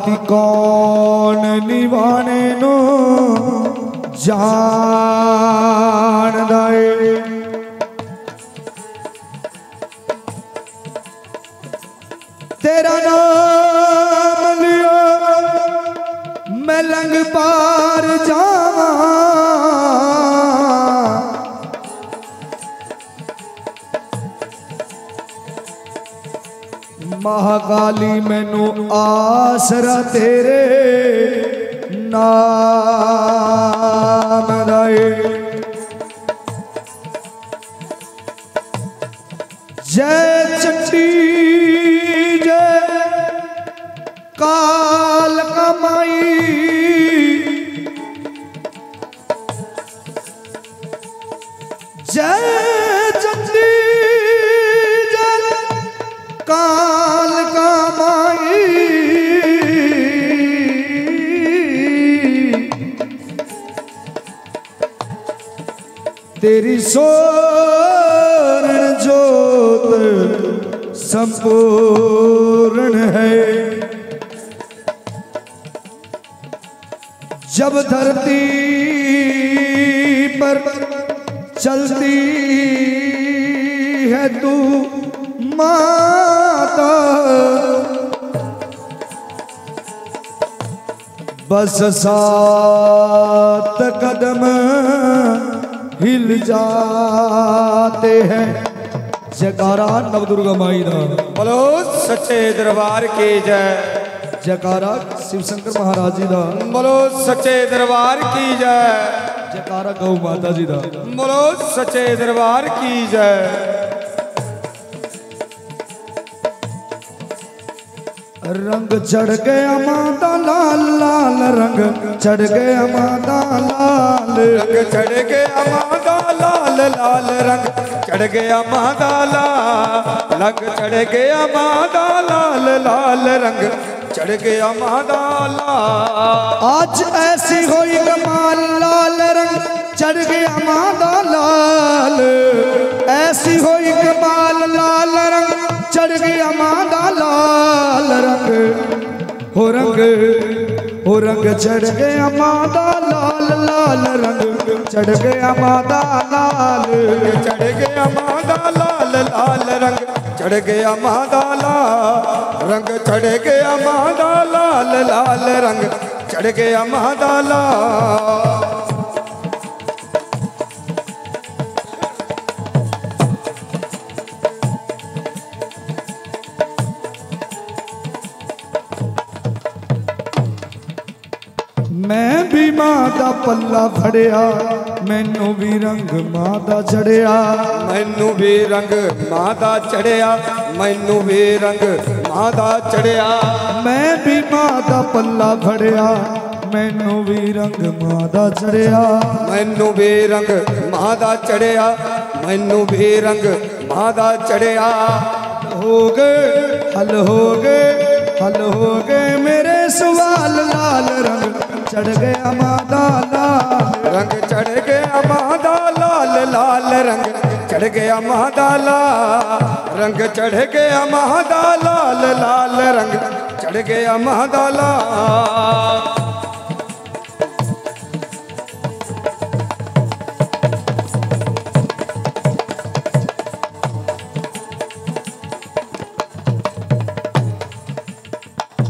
दाती कौन निभाने नो जान आसरा तेरे नाम। तेरी सोरण जोत संपूर्ण है। जब धरती पर चलती है तू माता, बस सात कदम हिल जाते हैं। जयकारा नवदुर्गा माई दा। बोलो सच्चे दरबार की जय। जयकारा शिव शंकर महाराज जी दा। बोलो सच्चे दरबार की जय। जयकारा गौ माता जी दा। बोलो सच्चे दरबार की जय। रंग चढ़ गया माता लाल लाल रंग चढ़ गया माता लाल। रंग चढ़ गया मादा लाल लाल रंग चढ़ गया मादा लाल रंग चढ़ गया मादा लाल लाल रंग चढ़ गया मादा लाल आज ऐसी हुई कमाल लाल रंग चढ़ गया माता लाल ऐसी हुई कमाल लाल रंग चढ़ गया माता लाल रंग हो रंग हो रंग चढ़ गया माता लाल लाल रंग चढ़ गया माता लाल चढ़ गया मादा लाल लाल रंग चढ़ गया मादा लाल रंग चढ़ गया मादा लाल लाल रंग चढ़ गया मादा लाल ਵੀ ਦਾ ਪੱਲਾ ਫੜਿਆ ਮੈਨੂੰ ਵੀ ਰੰਗ ਮਾਂ ਦਾ ਚੜਿਆ। ਮੈਨੂੰ ਵੀ ਰੰਗ ਮਾਂ ਦਾ ਚੜਿਆ ਮੈਨੂੰ ਵੀ ਰੰਗ ਮਾਂ ਦਾ ਚੜਿਆ। ਮੈਂ ਵੀ ਮਾਂ ਦਾ ਪੱਲਾ ਫੜਿਆ ਮੈਨੂੰ ਵੀ ਰੰਗ ਮਾਂ ਦਾ ਚੜਿਆ। ਮੈਨੂੰ ਵੀ ਰੰਗ ਮਾਂ ਦਾ ਚੜਿਆ ਮੈਨੂੰ ਵੀ ਰੰਗ ਮਾਂ ਦਾ ਚੜਿਆ। ਹੋ ਗਏ ਹੱਲ ਹੋ ਗਏ ਹੱਲ ਹੋ ਗਏ ਮੇਰੇ ਸਵਾਲ ਲਾਲ ਰੰਗ चढ़ गया मादा लाल। रंग चढ़ गया मादा लाल लाल रंग चढ़ गया मादा लाल। रंग चढ़ गया मादा लाल लाल रंग चढ़ गया मादा लाल।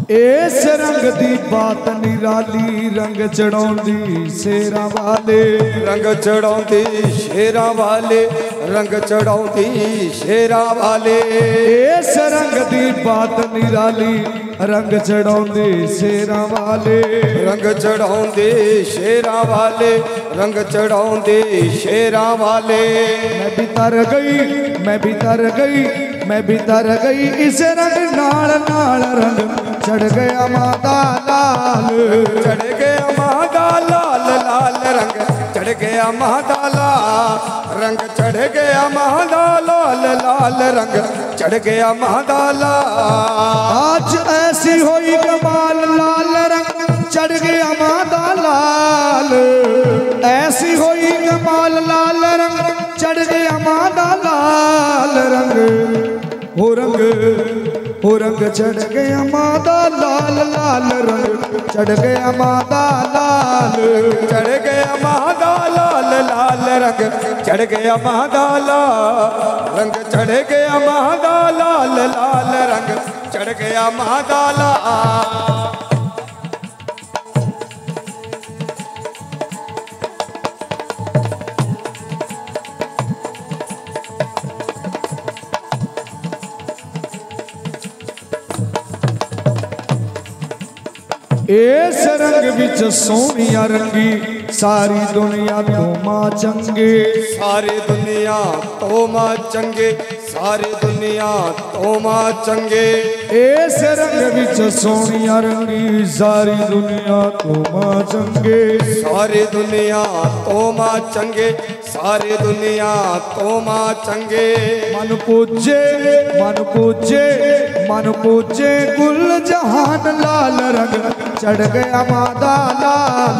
ਇਸ ਰੰਗ ਦੀ ਬਾਤ ਨਿਰਾਲੀ ਰੰਗ ਚੜਾਉਂਦੀ ਸ਼ੇਰਾਂ ਵਾਲੇ ਰੰਗ ਚੜਾਉਂਦੀ ਸ਼ੇਰਾਂ ਵਾਲੇ ਰੰਗ ਚੜਾਉਂਦੀ ਸ਼ੇਰਾਂ ਵਾਲੇ ਇਸ ਰੰਗ ਦੀ ਬਾਤ ਨਿਰਾਲੀ ਰੰਗ ਚੜਾਉਂਦੇ ਸ਼ੇਰਾਂ ਵਾਲੇ ਰੰਗ ਚੜਾਉਂਦੇ ਸ਼ੇਰਾਂ ਵਾਲੇ ਰੰਗ ਚੜਾਉਂਦੇ ਸ਼ੇਰਾਂ ਵਾਲੇ ਮੈਂ ਵੀ ਤਰ ਗਈ ਮੈਂ ਵੀ ਤਰ ਗਈ ਮੈਂ ਵੀ ਤਰ ਗਈ ਇਸ ਰੰਗ ਨਾਲ ਨਾਲ ਰੰਗ ਚੜ ਗਿਆ ਮਾਤਾ ਲਾਲ। ਚੜ ਗਿਆ ਮਾਤਾ ਲਾਲ ਲਾਲ ਰੰਗ। ਚੜ ਗਿਆ ਮਾਤਾ ਲਾਲ ਰੰਗ। ਚੜ ਗਿਆ ਮਾਤਾ ਲਾਲ ਲਾਲ ਰੰਗ। ਚੜ ਗਿਆ ਮਾਤਾ ਲਾਲ। ਅੱਜ ਐਸੀ ਹੋਈ ਕਮਾਲ ਲਾਲ ਰੰਗ। ਚੜ ਗਿਆ ਮਾਤਾ ਲਾਲ। ਐਸੀ ਹੋਈ ਕਮਾਲ ਲਾਲ ਰੰਗ। ਚੜ ਗਿਆ ਮਾਤਾ ਲਾਲ ਰੰਗ। हो रंग हो रंग चढ़ गया माता लाल लाल रंग। चढ़ गया माता लाल, चढ़ गया मादा लाल लाल रंग। चढ़ गया मादा लाल, रंग चढ़ गया मादा लाल लाल रंग। चढ़ गया मादा लाल। इस रंग बिच सोनिया रंगी सारी दुनिया तो माँ चंगे सारी दुनिया तो माँ चंगे सारी दुनिया तो माँ चंगे इस रंग बिच सोनिया रंगी सारी दुनिया तो माँ चंगे सारी दुनिया तो माँ चंगे सारी दुनिया तो माँ चंगे मन पूजे मन पूजे ਮਨ ਪੂਜੇ ਗੁਲ ਜਹਾਨ ਲਾਲ ਰੰਗ ਚੜ ਗਿਆ ਮਾਦਾ ਲਾਲ,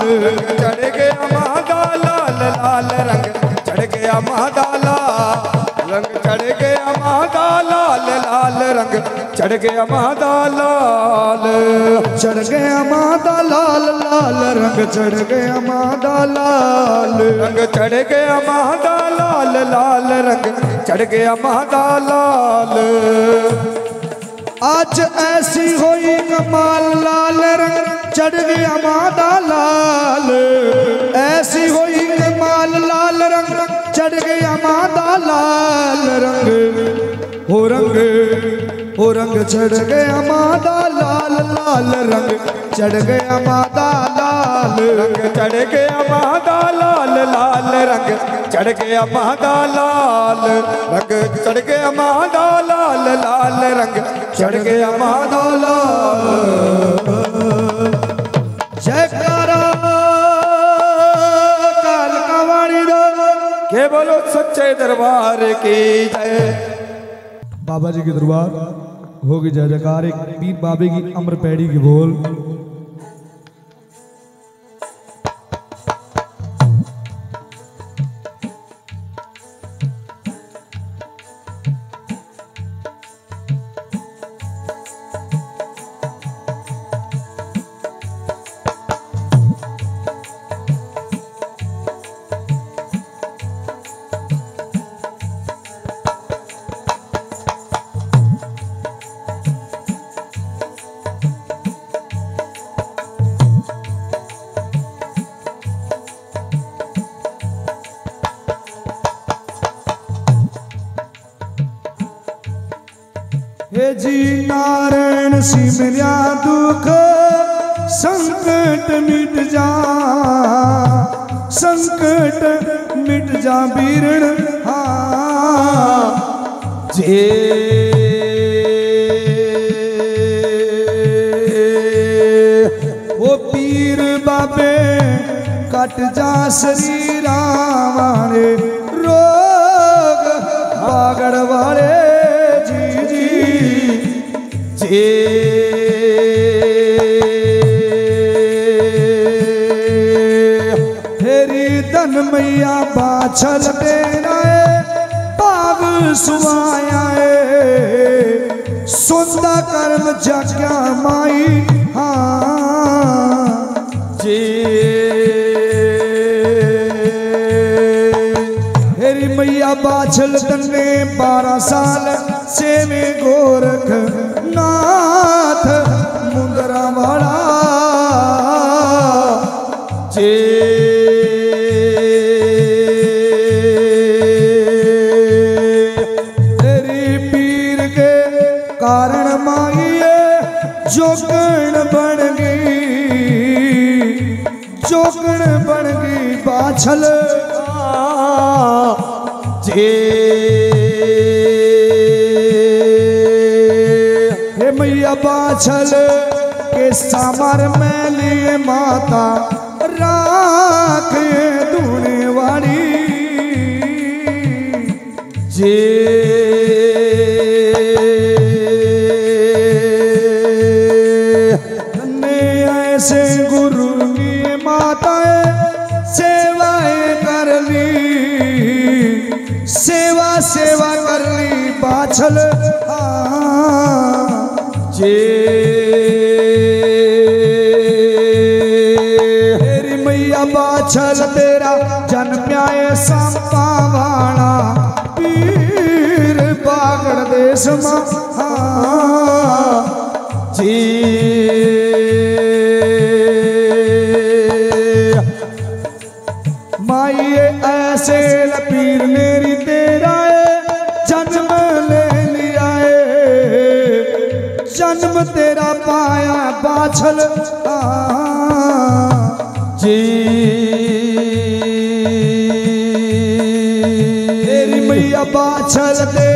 ਚੜ ਗਿਆ ਮਾਦਾ ਲਾਲ ਲਾਲ ਰੰਗ ਚੜ ਗਿਆ ਮਾਦਾ ਲਾਲ, ਰੰਗ ਚੜ ਗਿਆ ਮਾਦਾ ਲਾਲ ਲਾਲ ਰੰਗ ਚੜ ਗਿਆ ਮਾਦਾ ਲਾਲ। ਚੜ ਗਿਆ ਮਾਦਾ ਲਾਲ ਲਾਲ ਰੰਗ ਚੜ ਗਿਆ ਮਾਦਾ ਲਾਲ। ਰੰਗ ਚੜ ਗਿਆ ਮਾਦਾ ਲਾਲ ਲਾਲ ਰੰਗ ਚੜ ਗਿਆ ਮਾਦਾ ਲਾਲ। आज ऐसी हुई कमाल लाल रंग चढ़ गया मादा लाल। ऐसी हुई कमाल लाल रंग, चढ़ गया मादा लाल रंग। हो रंग हो रंग, चढ़ गया मादा लाल लाल रंग। चढ़ गया माता लाल रंग, चढ़ गया मादा लाल लाल रंग। चढ़ गया मादा लाल रंग, चढ़ गया मादा लाल लाल रंग। चढ़ गया मादा लाल। प्यारा, काल का के बोलो, सच्चे दरबार की जय। बाबा जी के दरबार, होगी जय जयकार। एक पीर बाबे की अमर पैड़ी की बोल। मिट जा। संकट मिट जा, बीरण हाँ। जे ओ पीर बाबे कट जा शरीरा वाले रोग बागड़ वाले जी जी। जे धन मैया बाछल है बाग सुआया सुंदा कर्म जग्या माई हाँ। जी। हेरी मैया बाछल तन्ने बारह साल, सेवे गोरख बाछल जे। हे मैया बाछल के सामर में लिए माता बाछल तेरा जन्म्याए संपा वाला पीर बागड़ देश जी। माइए ऐसे लपीर मेरी तेरा जन्म ले लिया जन्म तेरा पाया बाछल। हाँ, जी मैया बाछल तेरे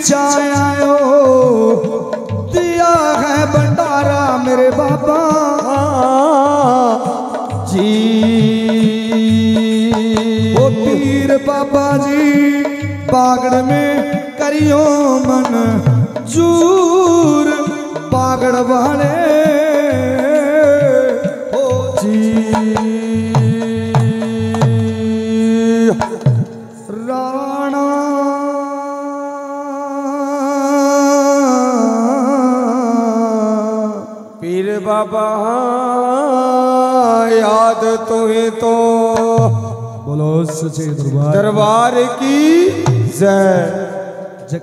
हो दिया है भंडारा मेरे बाबा। जी। ओ पीर बाबा जी बागड़ में करियो मन जूर बागड़ वाले।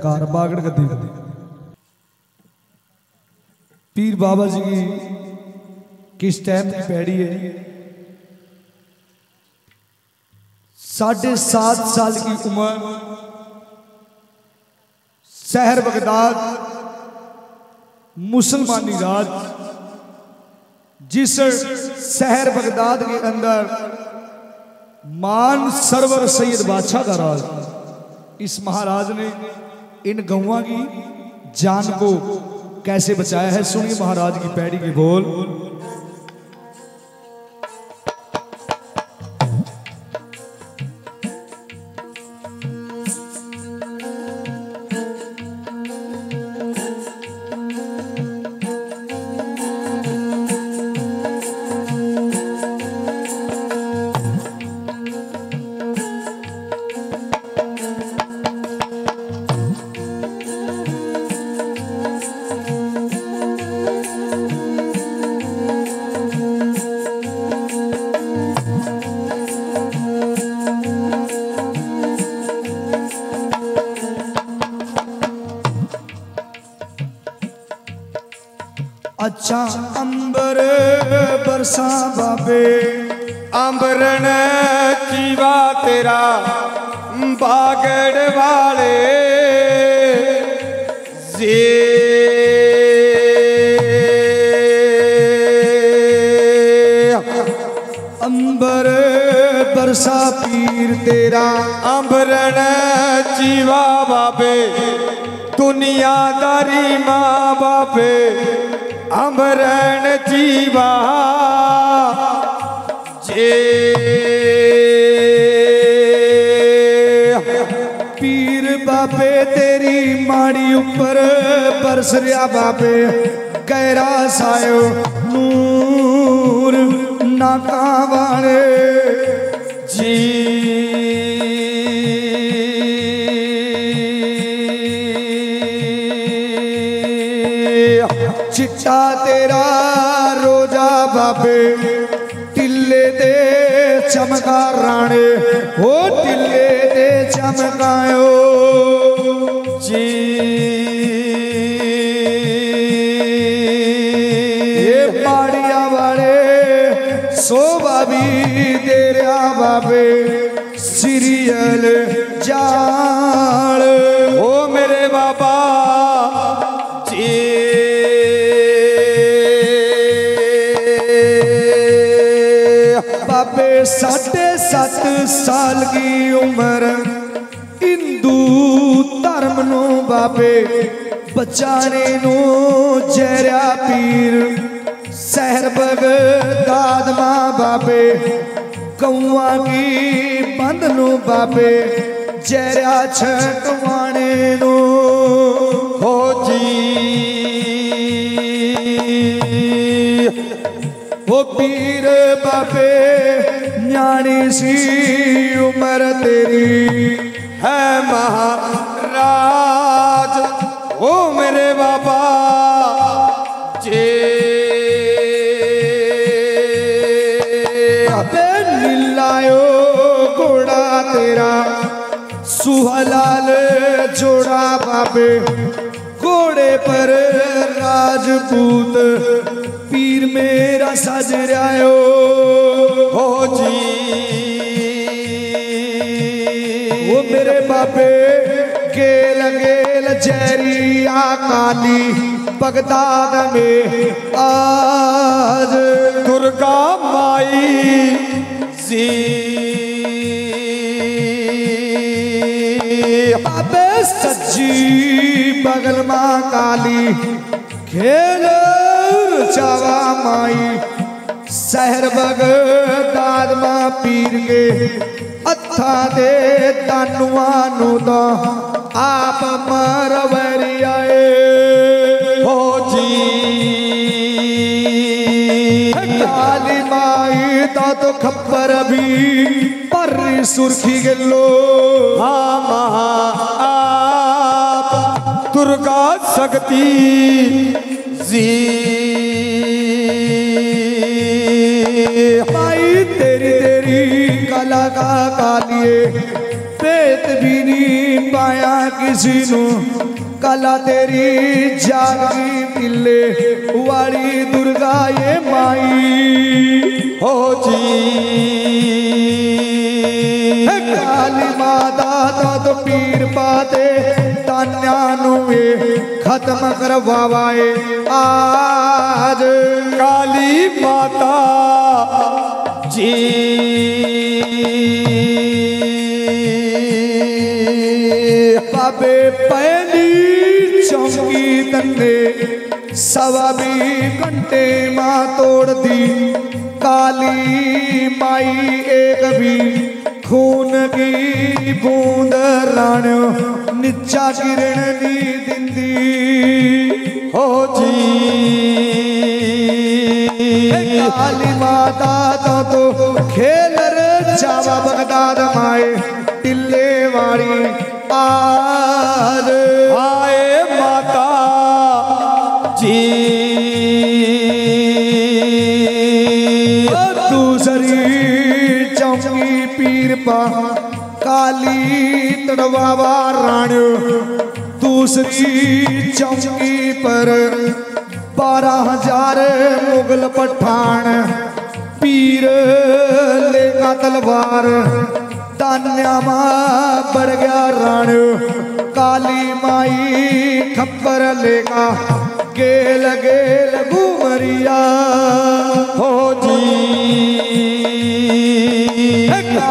जयकार बागड़ गद्दी पीर बाबा जी की किस टाइम की पैड़ी है? साढ़े सात साल की उम्र शहर बगदाद, मुसलमानी राज, जिस शहर बगदाद के अंदर मान सरवर सैयद बादशाह का राज, इस महाराज ने इन गौवा की जान को कैसे बचाया है? सुनिए महाराज की पैड़ी के बोल। ਅੱਛਾ ਅੰਬਰ ਬਰਸਾ ਬਾਬੇ। ਅੰਬਰਣ ਜੀਵਾ ਤੇਰਾ ਬਾਗੜ ਵਾਲੇ। ਜੀ ਅੰਬਰ ਬਰਸਾ ਪੀਰ ਤੇਰਾ। ਅੰਬਰਣ ਜੀਵਾ ਬਾਬੇ। ਦੁਨੀਆਦਾਰੀ ਮਾਂ ਬਾਪੇ ਅਮਰਨ ਜੀਵਾ ਜੇ ਪੀਰ ਬਾਬੇ ਤੇਰੀ ਮਾੜੀ ਉੱਪਰ ਬਰਸ ਰਿਆ ਬਾਬੇ, ਗੈਰਾ ਸਾਇਓ ਨੂਰ ਨਾ ਵਾਲੇ चमका राणे हो टिल्ले दे चमकायो ये माड़िया वाले सोभा भी तेरा बाबे सीरियल 7 ਸਾਲ ਦੀ ਉਮਰ। ਹਿੰਦੂ ਧਰਮ ਨੂੰ ਬਾਬੇ ਬਚਾਰੇ ਨੂੰ ਜਰਿਆ ਪੀਰ। ਸਹਿਰ ਬਗਦਾਦ ਮਾਂ ਬਾਬੇ ਕੌਆ ਕੀ ਬੰਦ ਨੂੰ ਬਾਬੇ ਜਰਿਆ ਛਟਵਾਣੇ ਨੂੰ। ਹੋ ਜੀ। ਹੋ ਪੀਰ ਬਾਬੇ न्याणी सी उम्र तेरी है महाराज ओ मेरे बाबा, जे। अबे नीलायो घोड़ा तेरा, सुहलाल जोड़ा बाबे। घोड़े पर राजपूत, पीर मेरा सज रहा हो जी। वो मेरे बाबे गेल गेल जहरिया काली बगदाद में। आज दुर्गा माई जी। बाबे सच्ची बगल माँ काली, खेल चावा माई। शहर बगदाद माँ पीर के अथा दे दानुआ नु तो आप मरवरी आए। हो जी। काली माई दा तो खबर भी पर सुर्खी गलो हाँ महा आप दुर्गा शक्ति जी। का कालिए पेत भी नहीं पाया किसी नु। कला तेरी जागी मिले वाली दुर्गा ये माई। हो जी। काली माता तो तो पीर पाते तान्यानुए खत्म करवाए आज काली माता जी। सवा भी घंटे माँ तोड़ दी। काली माई एक भी खून की बूंद राण निचा किरण दी दिंदी। हो जी। काली माता तो तो खेलर जावा बगदाद माए, टिल्ले वाली आज आए काली तड़वावा राण दूसरी चौकी पर बारह हज़ार मुगल पठान पीर लेगा तलवार तान्यामा बढ़ गया रण काली माई खप्पर लेगा, गेल गेल घूमरिया हो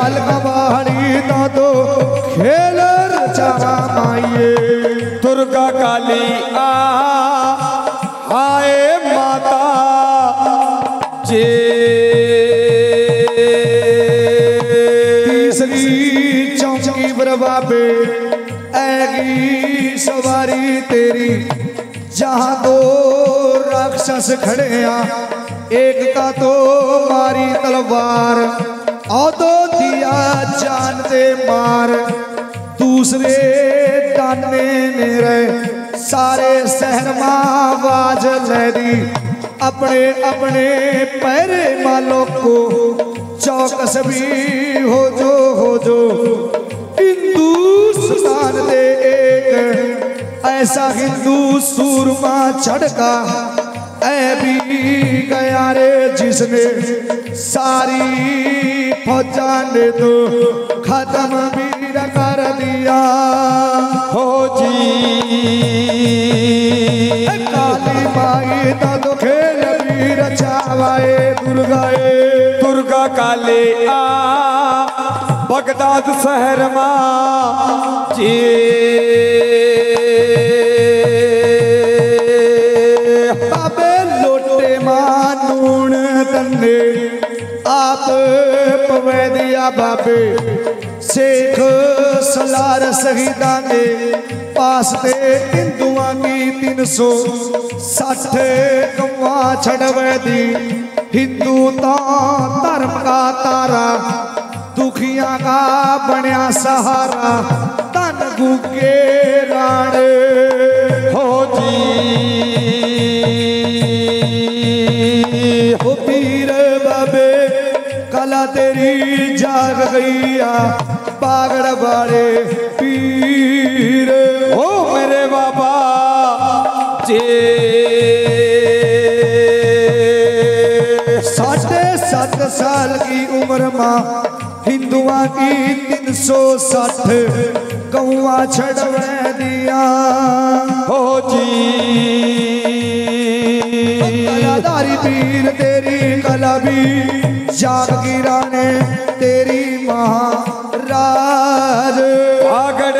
काल कबाड़ी ता तो खेल रचा दुर्गा काली आए माता जे। तीसरी चौकी बरबाबे, ऐगी सवारी तेरी। जहाँ दो राक्षस खड़े हैं, एक का तो मारी तलवार। और दो दिया जान दे मार, दूसरे दाने मेरे सारे शहर में आवाज़ ले दी, अपने अपने पैरे मालो को। चौकस भी हो जो हो जो। हिंदुस्तान दे एक, ऐसा हिंदू सूरमा छड़का। ऐ भी गया रे जिसने सारी फौजा ने तो खत्म भी कर दिया हो जी काली माई ता तो खेल भी रचावाए दुर्गाए दुर्गा काले आ बगदाद शहर माँ जे बाबे लोटे मानून तन्ने आप पवे दिया बाबे। शेख सलार शहीदा के पास ते हिंदुआ की तीन सौ सठ कवा छड़वे दी। हिंदू तो धर्म का तारा, दुखिया का बनया सहारा। तन गुगे राणे। कला तेरी जाग गईया पागड़ वाले पीर। ओ मेरे बाबा, जे। साढ़े सात साल की उम्र माँ, हिंदुआ की तीन सौ साठ गौआ छड़वे दिया। हो जी। कलादारी पीर, तेरी कला भी। जाग ने तेरी महाराज। आगड़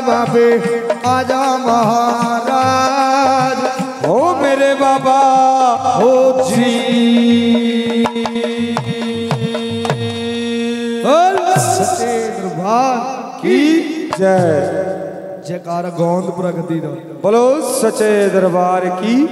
बाबे, आजा महाराज। हो मेरे बाबा हो जी। दरबार की जय। जयकार गोंद प्रगति बोलो सचे दरबार की